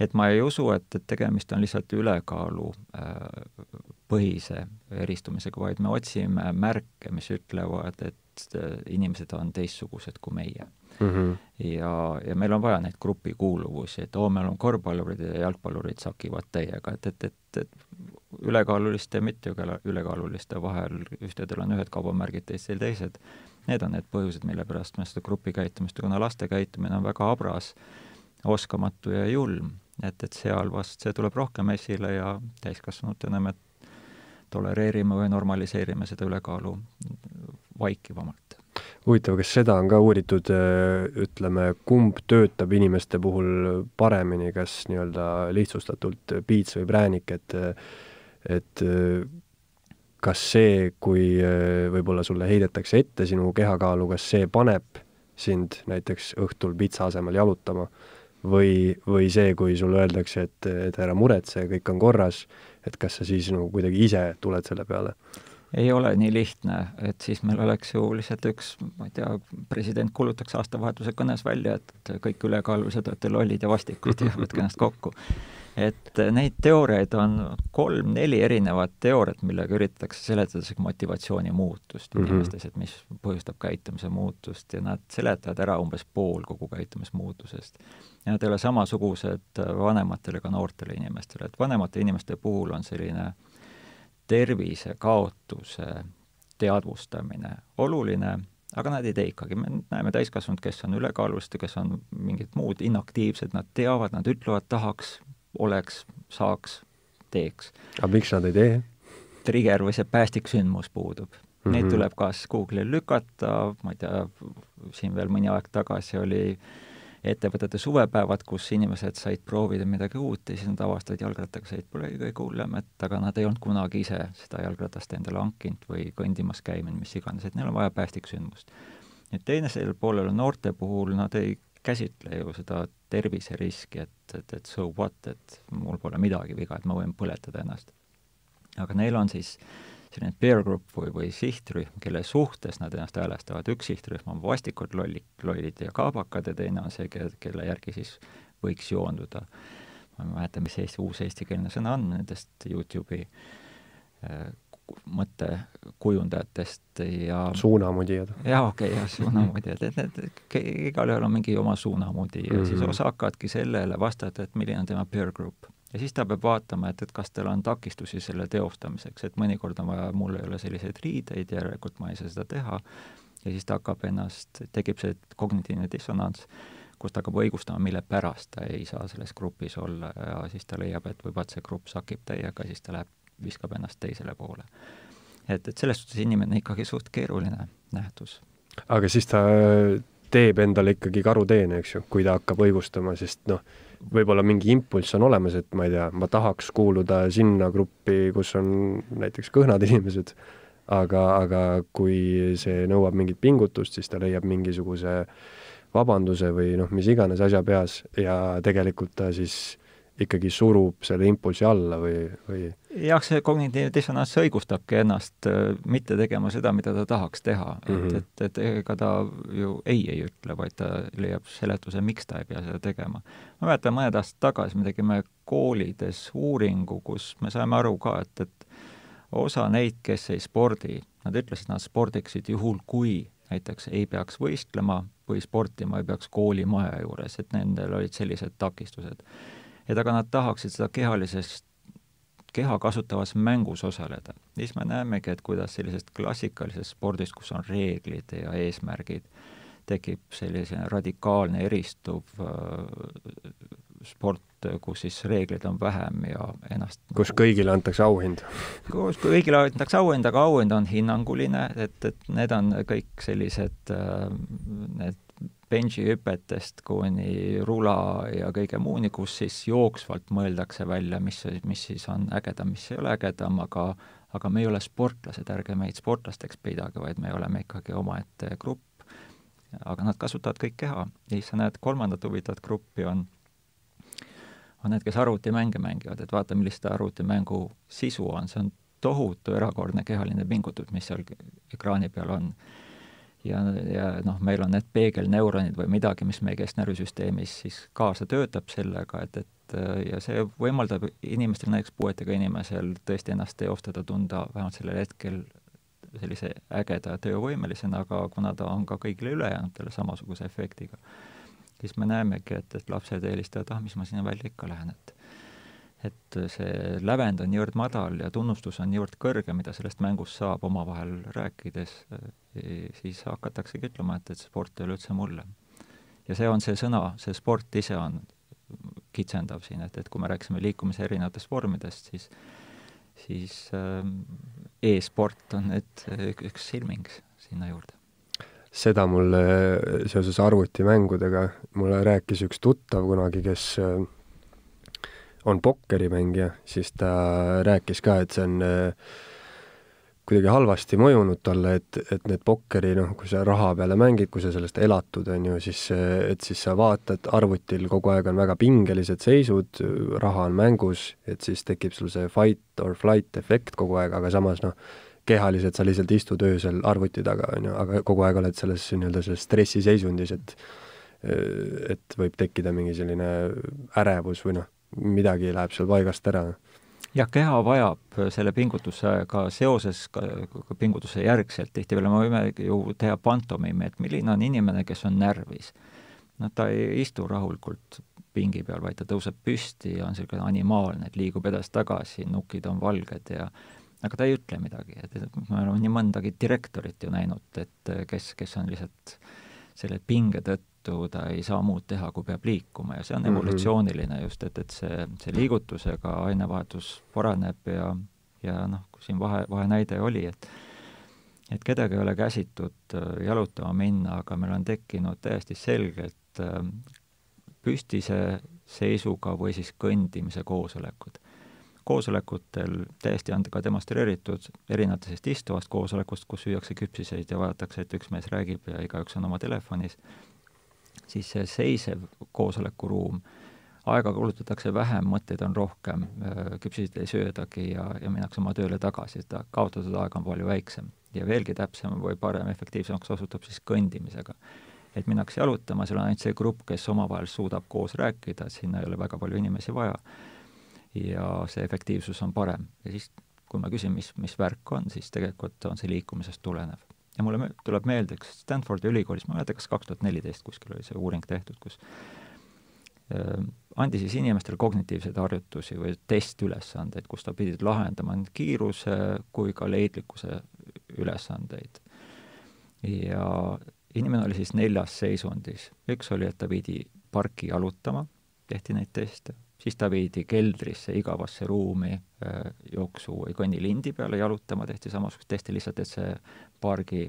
et ma ei usu, et, et tegemist on lihtsalt ülekaalu äh, põhise eristumisega, vaid me otsime märke, mis ütlevad, et äh, inimesed on teistsugused kui meie mm. -hmm. ja, ja meil on vaja neid grupikuuluvusi, et oo, meil on korvpallurid ja jalgpallurid sakivad teiega, et, et, et, et ülekaaluliste mitte ülekaaluliste vahel, ühtedel on ühed kaubamärgid, teistel teised, need on need põhjused, mille pärast me seda grupikäitumist, kuna laste käitumine on väga habras, oskamatu ja julm, et, et seal vast see tuleb rohkem esile ja täiskasvanutena me tolereerime või normaliseerime seda ülekaalu vaikivamalt huvitav, kas seda on ka uuritud, äh, ütleme, kumb töötab inimeste puhul paremini, kas nii-öelda lihtsustatult piits või präänik, et et kas see, kui äh, võib-olla sulle heidetakse ette sinu kehakaalu, kas see paneb sind näiteks õhtul pitsa asemel jalutama või, või see, kui sulle öeldakse, et, et ära muretse, kõik on korras, et kas sa siis nagu kuidagi ise tuled selle peale? Ei ole nii lihtne, et siis meil oleks ju lihtsalt üks, ma ei tea, president kuulutaks aastavahetuse kõnes välja, et kõik ülekaalulised olete lollid ja vastikud ja võtke ennast kokku. et neid teooriaid on kolm-neli erinevat teooriat, millega üritatakse seletada see motivatsiooni muutust mm -hmm. inimestes, et mis põhjustab käitumise muutust ja nad seletavad ära umbes pool kogu käitumismuutusest. ja nad ei ole samasugused vanematele ega noortele inimestele, et vanemate inimeste puhul on selline äh, tervisekaotuse teadvustamine oluline, aga nad ei tee ikkagi, me näeme täiskasvanud, kes on ülekaalulised ja kes on mingid muud inaktiivsed, nad teavad, nad ütlevad, tahaks, oleks, saaks, teeks. aga miks nad ei tee? trigger või see päästiksündmus puudub mm. -hmm. Neid tuleb kas Google'il lükata, ma ei tea, siin veel mõni aeg tagasi oli äh, ettevõtete suvepäevad, kus inimesed said proovida midagi uut ja siis nad avastasid, jalgrattaga sõit pole kõige hullem, et aga nad ei olnud kunagi ise seda jalgratast endale hankinud või kõndimas käinud, mis iganes, et neil on vaja päästiksündmust. nüüd teisel poolel noorte puhul nad ei käsitle ju seda terviseriski, et, et, et so what, et mul pole midagi viga, et ma võin põletada ennast. aga neil on siis äh, selline peer group või, või sihtrühm, kelle suhtes nad ennast häälestavad, üks sihtrühm on vastikud lollid, lollid ja kaabakad ja teine on see, kelle järgi siis võiks joonduda. ma ei mäleta, mis eesti, uus eestikeelne sõna on nendest Youtube'i äh, mõttekujundajatest ja suunamudijad. jaa, okei okay,, jah, suunamudijad, et need, igalühel on mingi oma suunamudi ja mm -hmm. siis mhm. osa hakkavadki sellele vastata, et milline on tema peer group. Ja siis ta peab vaatama, et, et kas tal on takistusi selle teostamiseks, et mõnikord on vaja, mul ei ole selliseid riideid, järelikult ma ei saa seda teha, ja siis ta hakkab ennast, tekib see kognitiivne dissonants, kus ta hakkab õigustama, mille pärast ta ei saa selles grupis olla ja siis ta leiab, et võib-olla see grupp sakib täiega, siis ta läheb viskab ennast teisele poole. et, et selles suhtes inimene ikkagi suht keeruline nähtus. aga siis ta teeb endale ikkagi karuteene, eks ju, kui ta hakkab õigustama, sest noh, võib-olla mingi impulss on olemas, et ma ei tea, ma tahaks kuuluda sinna gruppi, kus on näiteks kõhnad inimesed, aga, aga kui see nõuab mingit pingutust, siis ta leiab mingisuguse vabanduse või noh, mis iganes asja peas ja tegelikult ta siis ikkagi surub selle impulsi alla või, või? Jah, see kognitiivne dissonants õigustabki ennast äh, mitte tegema seda, mida ta tahaks teha mm, -hmm. et, mhm. et, et ega ta ju ei ei ütle, vaid ta leiab seletuse, miks ta ei pea seda tegema. ma mäletan, mõned aastad tagasi me tegime koolides uuringu, kus me saime aru ka, et, et osa neid, kes ei spordi, nad ütlesid, nad spordiksid juhul, kui näiteks ei peaks võistlema või sportima ei peaks koolimaja juures, et nendel olid sellised takistused et aga nad tahaksid seda kehalisest, keha kasutavas mängus osaleda. siis me näemegi, et kuidas sellisest klassikalisest spordist, kus on reeglid ja eesmärgid, tekib selline radikaalne eristuv äh, sport, kus siis reegleid on vähem ja ennast kus kõigile antakse auhind? kus kõigile antakse auhind, aga auhind on hinnanguline, et, et need on kõik sellised äh, need benžihüpetest kuni rula ja kõige muuni, kus siis jooksvalt mõeldakse välja, mis, mis siis on ägedam, mis ei ole ägedam, aga aga me ei ole sportlased, ärge meid sportlasteks pidage, vaid me oleme ikkagi omaette grupp. aga nad kasutavad kõik keha. Ja siis sa näed, kolmandat huvitavat gruppi on on need, kes arvutimänge mängivad, et vaata, millist arvutimängu sisu on, see on tohutu erakordne kehaline pingutus, mis seal ekraani peal on ja, ja noh, meil on need peegelneuronid või midagi, mis meie kesknärvisüsteemis siis kaasa töötab sellega, et, et ja see võimaldab inimestel, näiteks puuetega inimesel tõesti ennast teostada, tunda vähemalt sellel hetkel sellise ägeda teovõimelisena, aga kuna ta on ka kõigile ülejäänutele samasuguse efektiga, siis me näemegi, et, et lapsed eelistavad, ah, mis ma sinna välja ikka lähen, et et see lävend on niivõrd madal ja tunnustus on niivõrd kõrge, mida sellest mängust saab omavahel rääkides, siis hakataksegi ütlema, et, et sport ei ole üldse mulle. ja see on see sõna, see sport ise on kitsendav siin, et, et kui me rääkisime liikumise erinevatest vormidest, siis siis äh, e-sport on nüüd üks silming sinna juurde seda mulle seoses arvutimängudega, mulle rääkis üks tuttav kunagi, kes äh, on pokkerimängija, siis ta rääkis ka, et see on äh, kuidagi halvasti mõjunud talle, et, et need pokkeri, noh, kui sa raha peale mängid, kui sa sellest elatud, on ju, siis, et siis sa vaatad, arvutil kogu aeg on väga pingelised seisud, raha on mängus, et siis tekib sul see fight or flight efekt kogu aeg, aga samas noh, kehaliselt sa lihtsalt istud öösel arvuti taga, on ju, aga kogu aeg oled selles nii-öelda selles stressiseisundis, et et võib tekkida mingi selline ärevus või noh, midagi läheb seal paigast ära. Jah, keha vajab selle pingutusega seoses, ka pingutuse järgselt, tihtipeale me võime ju teha pantomiimi, et milline on inimene, kes on närvis. no ta ei istu rahulikult pingi peal, vaid ta tõuseb püsti ja on niisugune animaalne, et liigub edasi-tagasi, nukid on valged ja aga ta ei ütle midagi, et me oleme nii mõndagi direktorit ju näinud, et kes, kes on lihtsalt selle pinge tõttu tõttu ta ei saa muud teha, kui peab liikuma. Ja see on mm -hmm. evolutsiooniline just, et, et see, see liigutusega ainevahetus paraneb ja, ja noh, kui siin vahe, vahenäide oli, et et kedagi ei ole käsitud äh, jalutama minna, aga meil on tekkinud täiesti selgelt äh, püstise seisuga või siis kõndimise koosolekud. Koosolekutel täiesti on ka demonstreeritud erinevatest istuvast koosolekust, kus süüakse küpsiseid ja vaadatakse, et üks mees räägib ja igaüks on oma telefonis, siis see seisev koosolekuruum, aega kulutatakse vähem, mõtteid on rohkem, küpsiseid ei söödagi ja, ja minnakse oma tööle tagasi, seda kaotatud aeg on palju väiksem. ja veelgi täpsem või parem, efektiivsemaks osutub siis kõndimisega. et minnakse jalutama, seal on ainult see grupp, kes omavahel suudab koos rääkida, sinna ei ole väga palju inimesi vaja, ja see efektiivsus on parem. ja siis kui ma küsin, mis, mis värk on, siis tegelikult on see liikumisest tulenev. Ja mulle tuleb meelde üks Stanfordi ülikoolis, ma ei mäleta, kas kaks tuhat neliteist kuskil oli see uuring tehtud, kus äh, andi siis inimestele kognitiivseid harjutusi või testülesandeid, kus ta pidid lahendama nii kiiruse kui ka leidlikkuse ülesandeid. ja inimene oli siis neljas seisundis. üks oli, et ta pidi parki jalutama, tehti neid teste, siis ta viidi keldrisse igavasse ruumi äh, jooksu või kõnnilindi peale jalutama, tehti samasugust testi lihtsalt, et see pargi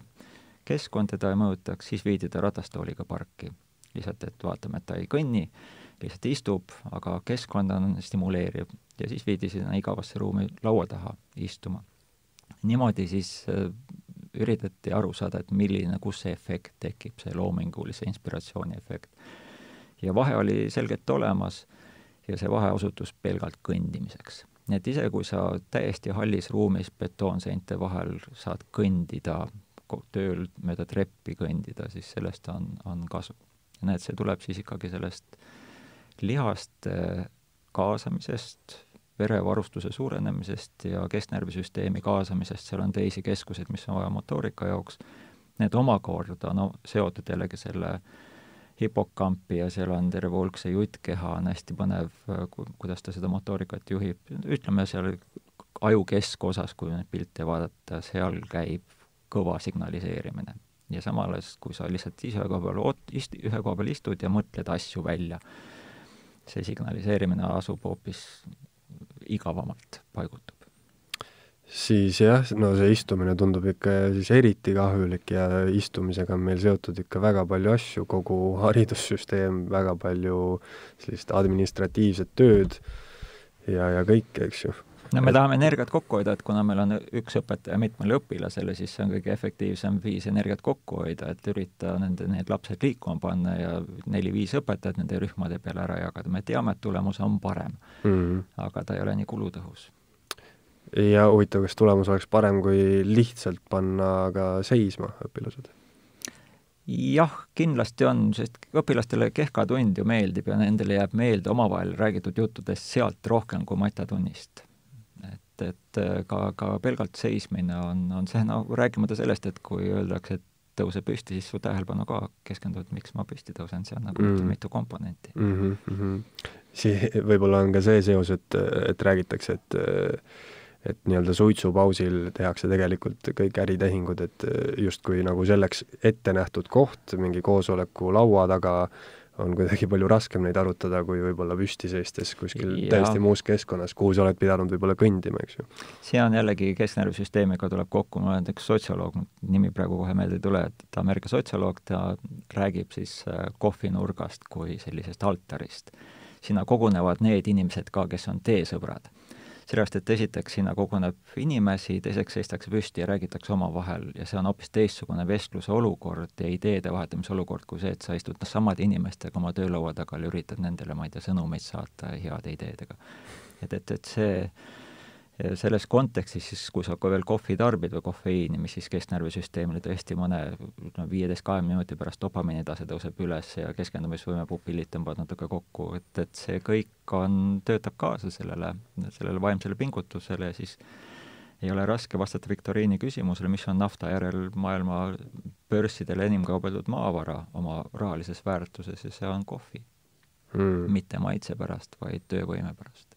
keskkond teda ei mõjutaks, siis viidi ta ratastooliga parki. lihtsalt, et vaatame, et ta ei kõnni, lihtsalt istub, aga keskkond on stimuleeriv ja siis viidi sinna igavasse ruumi laua taha istuma. niimoodi siis äh, üritati aru saada, et milline, kus see efekt tekib, see loomingulise inspiratsiooni efekt. ja vahe oli selgelt olemas ja see vahe osutus pelgalt kõndimiseks. Nii et ise, kui sa täiesti hallis ruumis betoonseinte vahel saad kõndida, tööl mööda treppi kõndida, siis sellest on, on kasu. näed, see tuleb siis ikkagi sellest lihaste kaasamisest, verevarustuse suurenemisest ja kesknärvisüsteemi kaasamisest, seal on teisi keskuseid, mis on vaja motoorika jaoks, need omakorda no seotud jällegi selle hipokampi ja seal on terve hulk see juttkeha, on hästi põnev, kuidas ta seda motoorikat juhib, ütleme seal aju keskosas, kui neid pilte vaadata, seal käib kõva signaliseerimine. ja samal ajal, kui sa lihtsalt ise koha peal oot-, ist-, ühe koha peal istud ja mõtled asju välja, see signaliseerimine asub hoopis igavamalt paigutub. Siis jah, no see istumine tundub ikka siis eriti kahjulik ja istumisega on meil seotud ikka väga palju asju, kogu haridussüsteem, väga palju sellist administratiivset tööd ja, ja kõike, eks ju no me tahame energiat kokku hoida, et kuna meil on üks õpetaja mitmele õpilasele, siis see on kõige efektiivsem viis energiat kokku hoida, et ürita nende, need lapsed liikuma panna ja neli-viis õpetajat nende rühmade peale ära jagada. me teame, et tulemus on parem mm, -hmm. aga ta ei ole nii kulutõhus. Ja huvitav, kas tulemus oleks parem, kui lihtsalt panna ka seisma õpilased? jah, kindlasti on, sest õpilastele kehka tund ju meeldib ja nendele jääb meelde omavahel räägitud juttudest sealt rohkem kui matjatunnist et, et äh, ka, ka pelgalt seismine on, on see, no rääkimata sellest, et kui öeldakse, et tõuse püsti, siis su tähelepanu ka keskendub, miks ma püsti tõusen, see on nagu mm. mitu komponenti mm. -hmm. Sii-, võib-olla on ka see seos, et, et räägitakse, et et nii-öelda suitsupausil tehakse tegelikult kõik äritehingud, et justkui nagu selleks ette nähtud koht mingi koosoleku laua taga on kuidagi palju raskem neid arutada, kui võib-olla püsti seistes kuskil ja. täiesti muus keskkonnas, kuhu sa oled pidanud võib-olla kõndima, eks ju. see on jällegi kesknärvisüsteemiga tuleb kokku, ma olen üks sotsioloog, nimi praegu kohe meelde ei tule, et ta Ameerika sotsioloog, ta räägib siis äh, kohvinurgast kui sellisest altarist. sinna kogunevad need inimesed ka, kes on teesõbrad sellepärast, et esiteks sinna koguneb inimesi, teiseks seistakse püsti ja räägitakse omavahel ja see on hoopis teistsugune vestluse olukord ja ideede vahetamise olukord kui see, et sa istud samade inimestega oma töölaua taga ja üritad nendele, ma ei tea, sõnumeid saata heade ideedega. et, et, et see selles kontekstis siis, kui sa ka veel kohvi tarbid või kofeiini, mis siis kesknärvisüsteemile tõesti mõne no viieteist, kahekümne minuti pärast dopamiini tase tõuseb üles ja keskendumisvõime pupillid tõmbavad natuke kokku, et, et see kõik on, töötab kaasa sellele, sellele vaimsele pingutusele ja siis ei ole raske vastata viktoriini küsimusele, mis on nafta järel maailma börssidel enim kaubeldud maavara oma rahalises väärtuses ja see on kohvi. Mm.. mitte maitse pärast, vaid töövõime pärast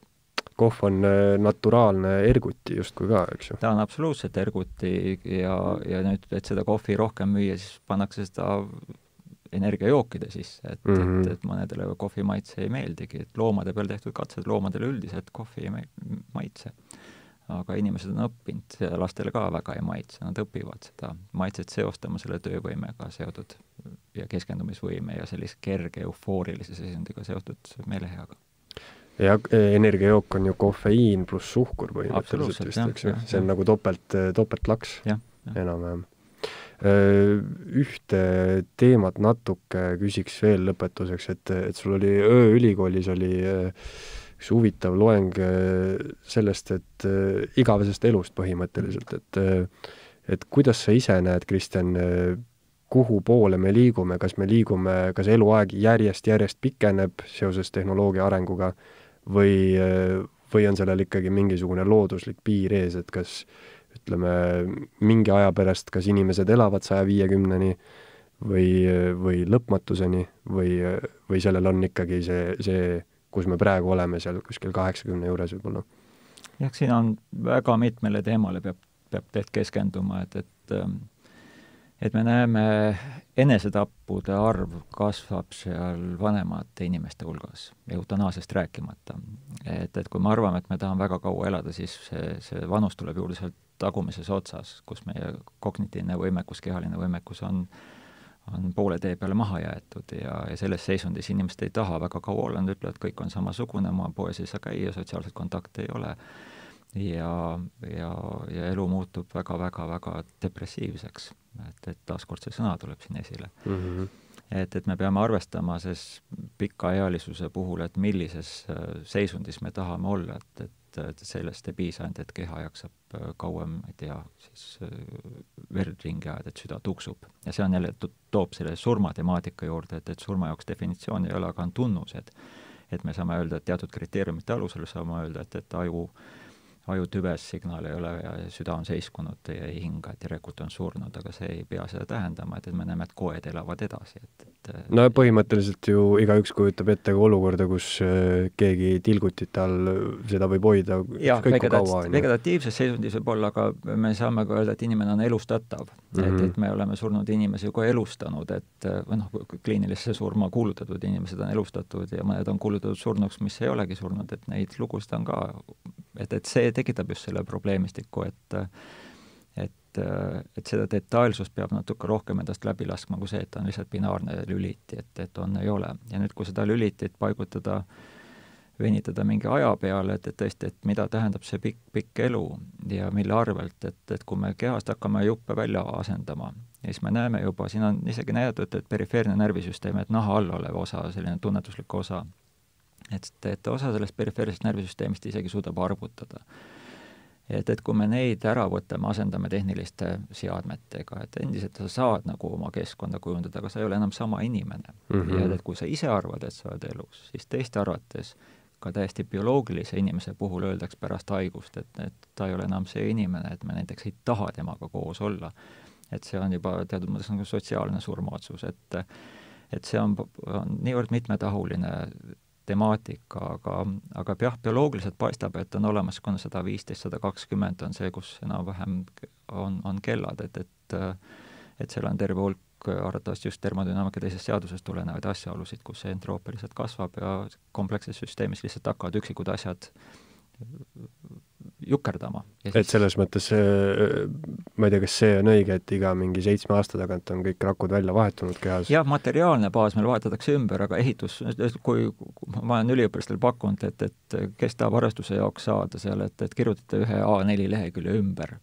kohv on äh, naturaalne erguti justkui ka, eks ju? ta on absoluutselt erguti ja, ja nüüd, et seda kohvi rohkem müüa, siis pannakse seda energiajookide sisse, et mm, -hmm. et, mhm. et mõnedele kohvi maitse ei meeldigi, et loomade peal tehtud katsed, loomadele üldiselt kohvi ei maitse. aga inimesed on õppinud ja lastele ka väga ei maitse, nad õpivad seda maitset seostama selle töövõimega seotud ja keskendumisvõime ja sellise kerge eufoorilise seisundiga seotud meeleheaga ja e, energiajook on ju kofeiin pluss suhkur põhimõtteliselt vist, eks ju, see on nagu topelt, topeltlaks enam-vähem. Ühte teemat natuke küsiks veel lõpetuseks, et, et sul oli ööülikoolis oli üks huvitav loeng sellest, et igavesest elust põhimõtteliselt, et et kuidas sa ise näed, Kristjan, kuhu poole me liigume, kas me liigume, kas eluaeg järjest-järjest pikeneb seoses tehnoloogia arenguga või, või on sellel ikkagi mingisugune looduslik piir ees, et kas ütleme, mingi aja pärast, kas inimesed elavad saja viiekümneni või, või lõpmatuseni või, või sellel on ikkagi see, see, kus me praegu oleme, seal kuskil kaheksakümne juures võib-olla? jah, siin on väga mitmele teemale peab, peab tegelikult keskenduma, et, et ähm, et me näeme, enesetappude arv kasvab seal vanemate inimeste hulgas, eutanaasiast rääkimata. et, et kui me arvame, et me tahame väga kaua elada, siis see, see vanus tuleb juurde sealt tagumises otsas, kus meie kognitiivne võimekus, kehaline võimekus on, on poole tee peale maha jäetud ja, ja selles seisundis inimesed ei taha väga kaua olla, nad ütlevad, kõik on samasugune, ma poes ei saa käia, sotsiaalseid kontakte ei ole ja, ja, ja elu muutub väga-väga-väga depressiivseks. Et, et taaskord see sõna tuleb siin esile mm. -hmm. et, et me peame arvestama siis pikaealisuse puhul, et millises äh, seisundis me tahame olla, et, et et, sellest ei piisa ainult, et keha jaksab äh, kauem, ma ei tea, siis äh, verd ringi ajada, et süda tuksub. ja see on jälle, toob selle surmatemaatika juurde, et, et surma jaoks definitsiooni ei ole, aga on tunnused. et me saame öelda, et teatud kriteeriumite alusel saame öelda, et, et aju ajutüves signaale ei ole ja süda on seiskunud ja ei hinga, et järelikult on surnud, aga see ei pea seda tähendama, et, et me näeme, et koed elavad edasi, et, et no põhimõtteliselt ju igaüks kujutab ette ka olukorda, kus äh, keegi tilgutite all seda võib hoida jah, vegetatiivses seisundis võib olla, aga me saame ka öelda, et inimene on elustatav mm. -hmm. et, et me oleme surnud inimesi ka elustanud, et või noh, kliinilisse surma kuulutatud inimesed on elustatud ja mõned on kuulutatud surnuks, mis ei olegi surnud, et neid lugusid on ka, et, et see tekitab just selle probleemistiku, et et, et seda detailsust peab natuke rohkem endast läbi laskma kui see, et ta on lihtsalt binaarne lüliti, et, et on, ei ole. ja nüüd, kui seda lülitit paigutada, venitada mingi aja peale, et, et tõesti, et mida tähendab see pikk, pikk elu ja mille arvelt, et, et kui me kehast hakkame juppe välja asendama, siis me näeme juba, siin on isegi näidatud, et perifeerne närvisüsteem, et naha all olev osa, selline tunnetuslik osa, et, et osa sellest perifeersest närvisüsteemist isegi suudab arvutada. Et, et kui me neid ära võtame, asendame tehniliste seadmetega, et endiselt sa saad nagu oma keskkonda kujundada, aga sa ei ole enam sama inimene mm. -hmm. ja et kui sa ise arvad, et sa oled elus, siis teiste arvates ka täiesti bioloogilise inimese puhul öeldakse pärast haigust, et, et ta ei ole enam see inimene, et me näiteks ei taha temaga koos olla. et see on juba teatud mõttes nagu sotsiaalne surmaotsus, et et see on, on niivõrd mitmetahuline temaatika, aga, aga jah, bioloogiliselt paistab, et on olemas kuna sada viisteist, sada kakskümmend on see, kus enam-vähem on, on kellad, et, et et seal on terve hulk arvatavasti just termodünaamika teisest seadusest tulenevaid asjaolusid, kus see entroopia lihtsalt kasvab ja kompleksses süsteemis lihtsalt hakkavad üksikud asjad jukerdama. et selles mõttes see, ma ei tea, kas see on õige, et iga mingi seitsme aasta tagant on kõik rakud välja vahetunud kehas? jah, materiaalne baas meil vahetatakse ümber, aga ehitus, kui ma olen üliõpilastele pakkunud, et, et kes tahab arvestuse jaoks saada seal, et, et kirjutada ühe A4 lehekülje ümber,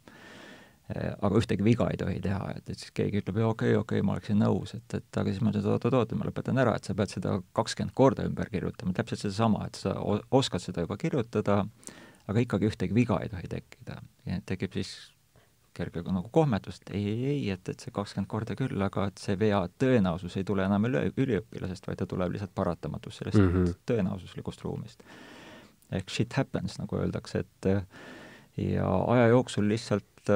aga ühtegi viga ei tohi teha, et, et siis keegi ütleb, okei okay,, okei okay,, ma oleksin nõus, et, et aga siis ma ütlen, oot-oot-oot, ma lõpetan ära, et sa pead seda kakskümmend korda ümber kirjutama, täpselt sedasama, et sa oskad seda juba kirjutada, aga ikkagi ühtegi viga ei tohi tekkida. ja tekib siis kerge nagu kohmetus, et ei, ei, ei, et, et see kakskümmend korda küll, aga et see vea tõenäosus ei tule enam üle, üliõpilasest, vaid ta tuleb lihtsalt paratamatust sellest mm -hmm. tõenäosuslikust ruumist. ehk shit happens, nagu öeldakse, et ja aja jooksul lihtsalt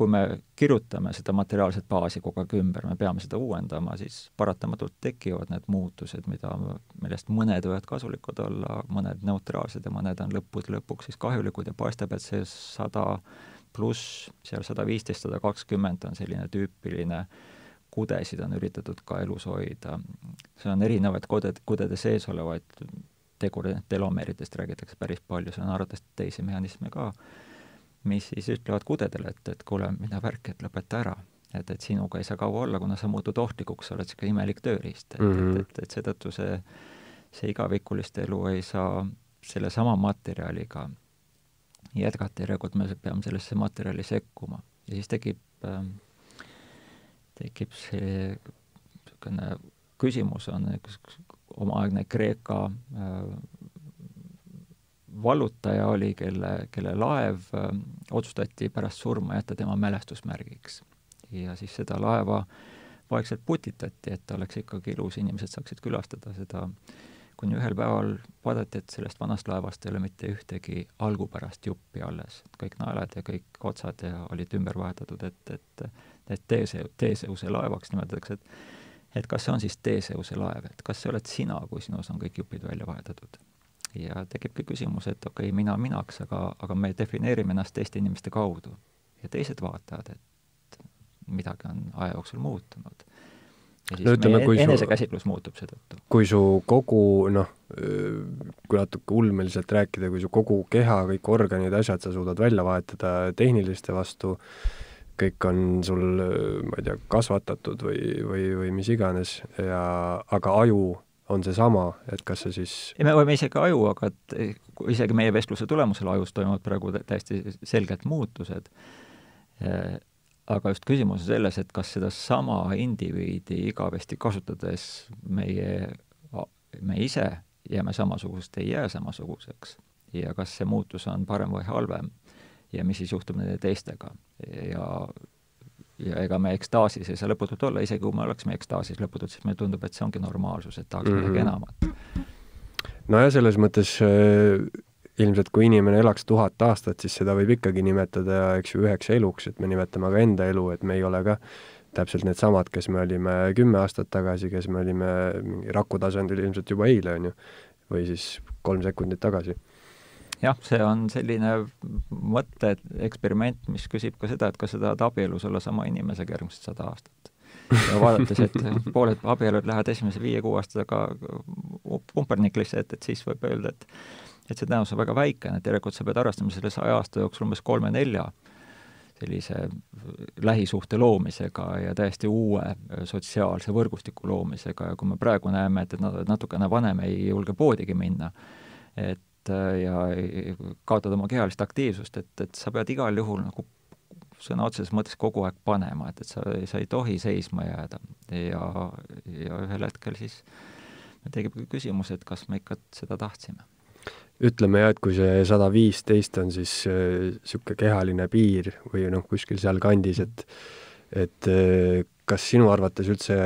kui me kirjutame seda materiaalset baasi kogu aeg ümber, me peame seda uuendama, siis paratamatult tekivad need muutused, mida, millest mõned võivad kasulikud olla, mõned neutraalsed ja mõned on lõppude lõpuks siis kahjulikud ja paistab, et see sada pluss, seal sada viisteist, sada kakskümmend on selline tüüpiline kudesid on üritatud ka elus hoida. seal on erinevaid kuded, kudede sees olevaid tegureid, telomeeridest räägitakse päris palju, seal on arvatavasti teisi mehhanisme ka mis siis ütlevad kudedele, et, et kuule, mida värk, et lõpeta ära. et, et sinuga ei saa kaua olla, kuna sa muutud ohtlikuks, sa oled niisugune imelik tööriist, et mm, -hmm. et, et, et seetõttu see, see igavikulist elu ei saa sellesama materjaliga jätkata, järelikult me peame sellesse materjali sekkuma. ja siis tekib äh,, tekib see niisugune küsimus on omaaegne Kreeka äh, vallutaja oli, kelle, kelle laev äh, otsustati pärast surma jätta tema mälestusmärgiks. ja siis seda laeva vaikselt putitati, et ta oleks ikkagi ilus, inimesed saaksid külastada seda kuni ühel päeval vaadati, et sellest vanast laevast ei ole mitte ühtegi algupärast juppi alles, et kõik naelad ja kõik otsad ja olid ümber vahetatud, et, et et Teese, Teeseuse laevaks nimetatakse, et et kas see on siis Teeseuse laev, et kas see oled sina, kui sinus on kõik jupid välja vahetatud. Ja tekibki küsimus, et okei okay,, mina minaks, aga, aga me defineerime ennast teiste inimeste kaudu ja teised vaatavad, et midagi on aja jooksul muutunud ja siis no, ütleme, meie enesekäsitlus muutub seetõttu. kui su kogu noh, kui natuke ulmeliselt rääkida, kui su kogu keha, kõik organid, asjad sa suudad välja vahetada tehniliste vastu, kõik on sul, ma ei tea, kasvatatud või, või, või mis iganes ja aga aju on seesama, et kas see siis ei, me võime isegi aju, aga et isegi meie vestluse tulemusel ajus toimuvad praegu täiesti selged muutused. Aga just küsimus on selles, et kas sedasama indiviidi igavesti kasutades meie, me ise jääme samasuguseks, ei jää samasuguseks. Ja kas see muutus on parem või halvem ja mis siis juhtub nende teistega? Ja ja ega me ekstaasis ei saa lõputult olla, isegi kui me oleksime ekstaasis lõputult, siis meile tundub, et see ongi normaalsus, et tahaks midagi mm -hmm. enamat. nojah, selles mõttes äh ilmselt kui inimene elaks tuhat aastat, siis seda võib ikkagi nimetada, eks ju, üheks eluks, et me nimetame ka enda elu, et me ei ole ka täpselt needsamad, kes me olime kümme aastat tagasi, kes me olime mingi raku tasandil ilmselt juba eile, on ju, või siis kolm sekundit tagasi. Jah, see on selline mõtteeksperiment, mis küsib ka seda, et kas sa tahad abielus olla sama inimesega järgmised sada aastat. Ja vaadates, et pooled abielud lähevad esimese viie-kuue aastasega pumperniklisse, et, et siis võib öelda, et et see tõenäosus on väga väikene, et järelikult sa pead arvestama selle saja aasta jooksul umbes kolme-nelja sellise lähisuhte loomisega ja täiesti uue sotsiaalse võrgustiku loomisega ja kui me praegu näeme, et, et natukene vanem ei julge poodigi minna, et ja kaotada oma kehalist aktiivsust, et, et sa pead igal juhul nagu sõna otseses mõttes kogu aeg panema, et, et sa, sa ei tohi seisma jääda. Ja, ja ühel hetkel siis tekib küsimus, et kas me ikka seda tahtsime. Ütleme jah, et kui see sada viisteist on siis niisugune äh, kehaline piir või noh, kuskil sealkandis, et et äh, kas sinu arvates üldse,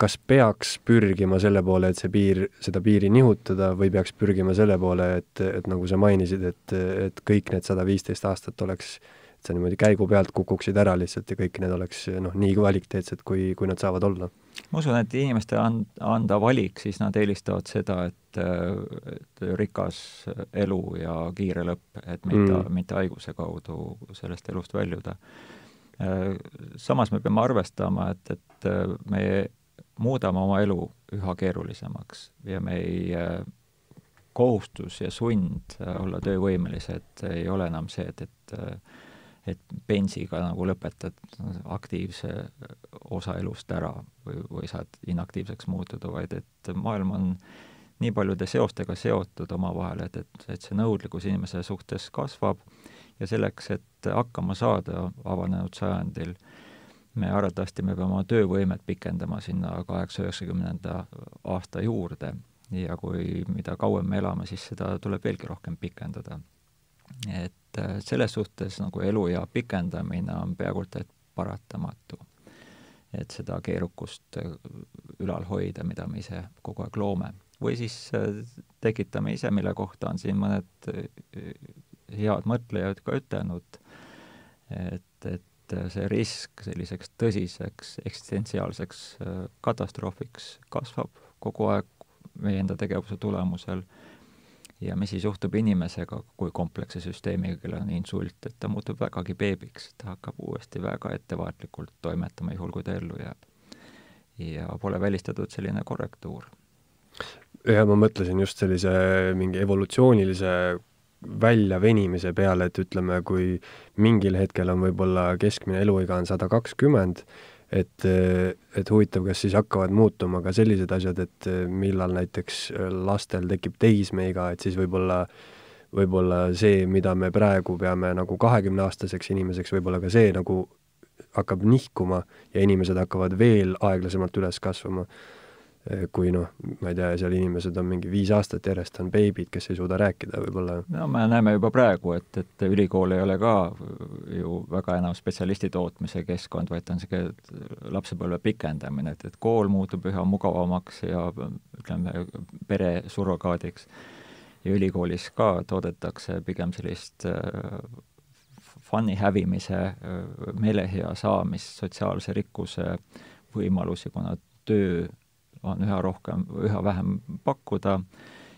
kas peaks pürgima selle poole, et see piir, seda piiri nihutada või peaks pürgima selle poole, et, et nagu sa mainisid, et, et kõik need sada viisteist aastat oleks, et sa niimoodi käigu pealt kukuksid ära lihtsalt ja kõik need oleks noh, nii kvaliteetsed, kui, kui nad saavad olla ma usun, et inimestele and-, anda valik, siis nad eelistavad seda, et, et rikas elu ja kiire lõpp, et mitte mm., mitte haiguse kaudu sellest elust väljuda. Samas me peame arvestama, et, et me muudame oma elu üha keerulisemaks ja meie kohustus ja sund olla töövõimelised ei ole enam see, et, et et bensiga nagu lõpetad aktiivse osa elust ära või, või saad inaktiivseks muutuda, vaid et maailm on nii paljude seostega seotud omavahel, et, et, et see nõudlikkus inimese suhtes kasvab ja selleks, et hakkama saada avanenud sajandil, me arvatavasti me peame oma töövõimet pikendama sinna kaheksa, üheksakümnenda aasta juurde ja kui, mida kauem me elame, siis seda tuleb veelgi rohkem pikendada. et äh, selles suhtes nagu eluea pikendamine on peaaegu et paratamatu. et seda keerukust äh, ülal hoida, mida me ise kogu aeg loome. või siis äh, tekitame ise, mille kohta on siin mõned head mõtlejad ka ütelnud, et, et see risk selliseks tõsiseks eksistentsiaalseks katastroofiks kasvab kogu aeg meie enda tegevuse tulemusel ja mis siis juhtub inimesega, kui kompleksse süsteemiga, kellel on insult, et ta muutub vägagi beebiks, ta hakkab uuesti väga ettevaatlikult toimetama, juhul kui ta ellu jääb. ja pole välistatud selline korrektuur. ja ma mõtlesin just sellise mingi evolutsioonilise väljavenimise peale, et ütleme, kui mingil hetkel on võib-olla keskmine eluiga on sada kakskümmend, et, et huvitav, kas siis hakkavad muutuma ka sellised asjad, et millal näiteks lastel tekib teismeiga, et siis võib-olla võib-olla see, mida me praegu peame nagu kahekümneaastaseks inimeseks, võib-olla ka see nagu hakkab nihkuma ja inimesed hakkavad veel aeglasemalt üles kasvama. Kui noh, ma ei tea, seal inimesed on mingi viis aastat järjest on beebid, kes ei suuda rääkida võib-olla. no me näeme juba praegu, et, et ülikool ei ole ka ju väga enam spetsialisti tootmise keskkond, vaid ta on niisugune lapsepõlve pikendamine, et, et kool muutub üha mugavamaks ja ütleme, pere surrogaadiks. ja ülikoolis ka toodetakse pigem sellist äh, fun'i hävimise, äh, meelehea saamist, sotsiaalse rikkuse võimalusi, kuna töö on üha rohkem, üha vähem pakkuda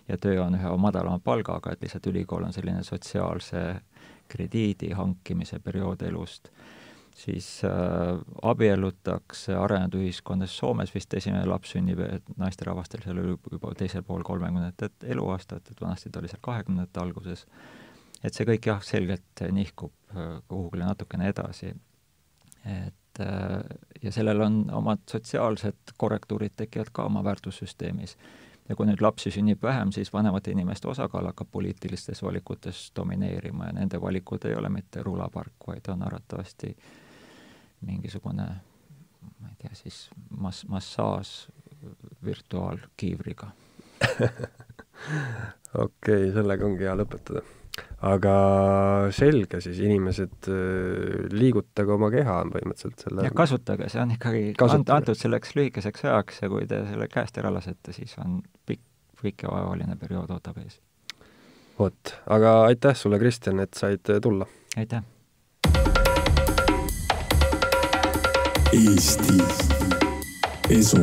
ja töö on üha madalama palgaga, et lihtsalt ülikool on selline sotsiaalse krediidi hankimise periood elust, siis äh, abiellutakse arenenud ühiskonnas, Soomes vist esimene laps sünnib naisterahvastel seal juba teisel pool kolmekümnendat eluaastat, et vanasti ta oli seal kahekümnendate alguses, et see kõik jah, selgelt nihkub äh, kuhugile natukene edasi. et et äh, ja sellel on omad sotsiaalsed korrektuurid tekivad ka oma väärtussüsteemis. ja kui nüüd lapsi sünnib vähem, siis vanemate inimeste osakaal hakkab poliitilistes valikutes domineerima ja nende valikud ei ole mitte rulapark, vaid on arvatavasti mingisugune ma ei tea, siis mass-, massaaž virtuaalkiivriga okei okay,, sellega ongi hea lõpetada aga selge siis, inimesed äh, liigutage oma keha põhimõtteliselt selle ja kasutage, see on ikkagi ant, antud selleks lühikeseks ajaks ja kui te selle käest ära lasete, siis on pikk, pikk ja vaevaline periood ootab ees. vot, aga aitäh sulle, Kristjan, et said tulla! aitäh! Eesti Esu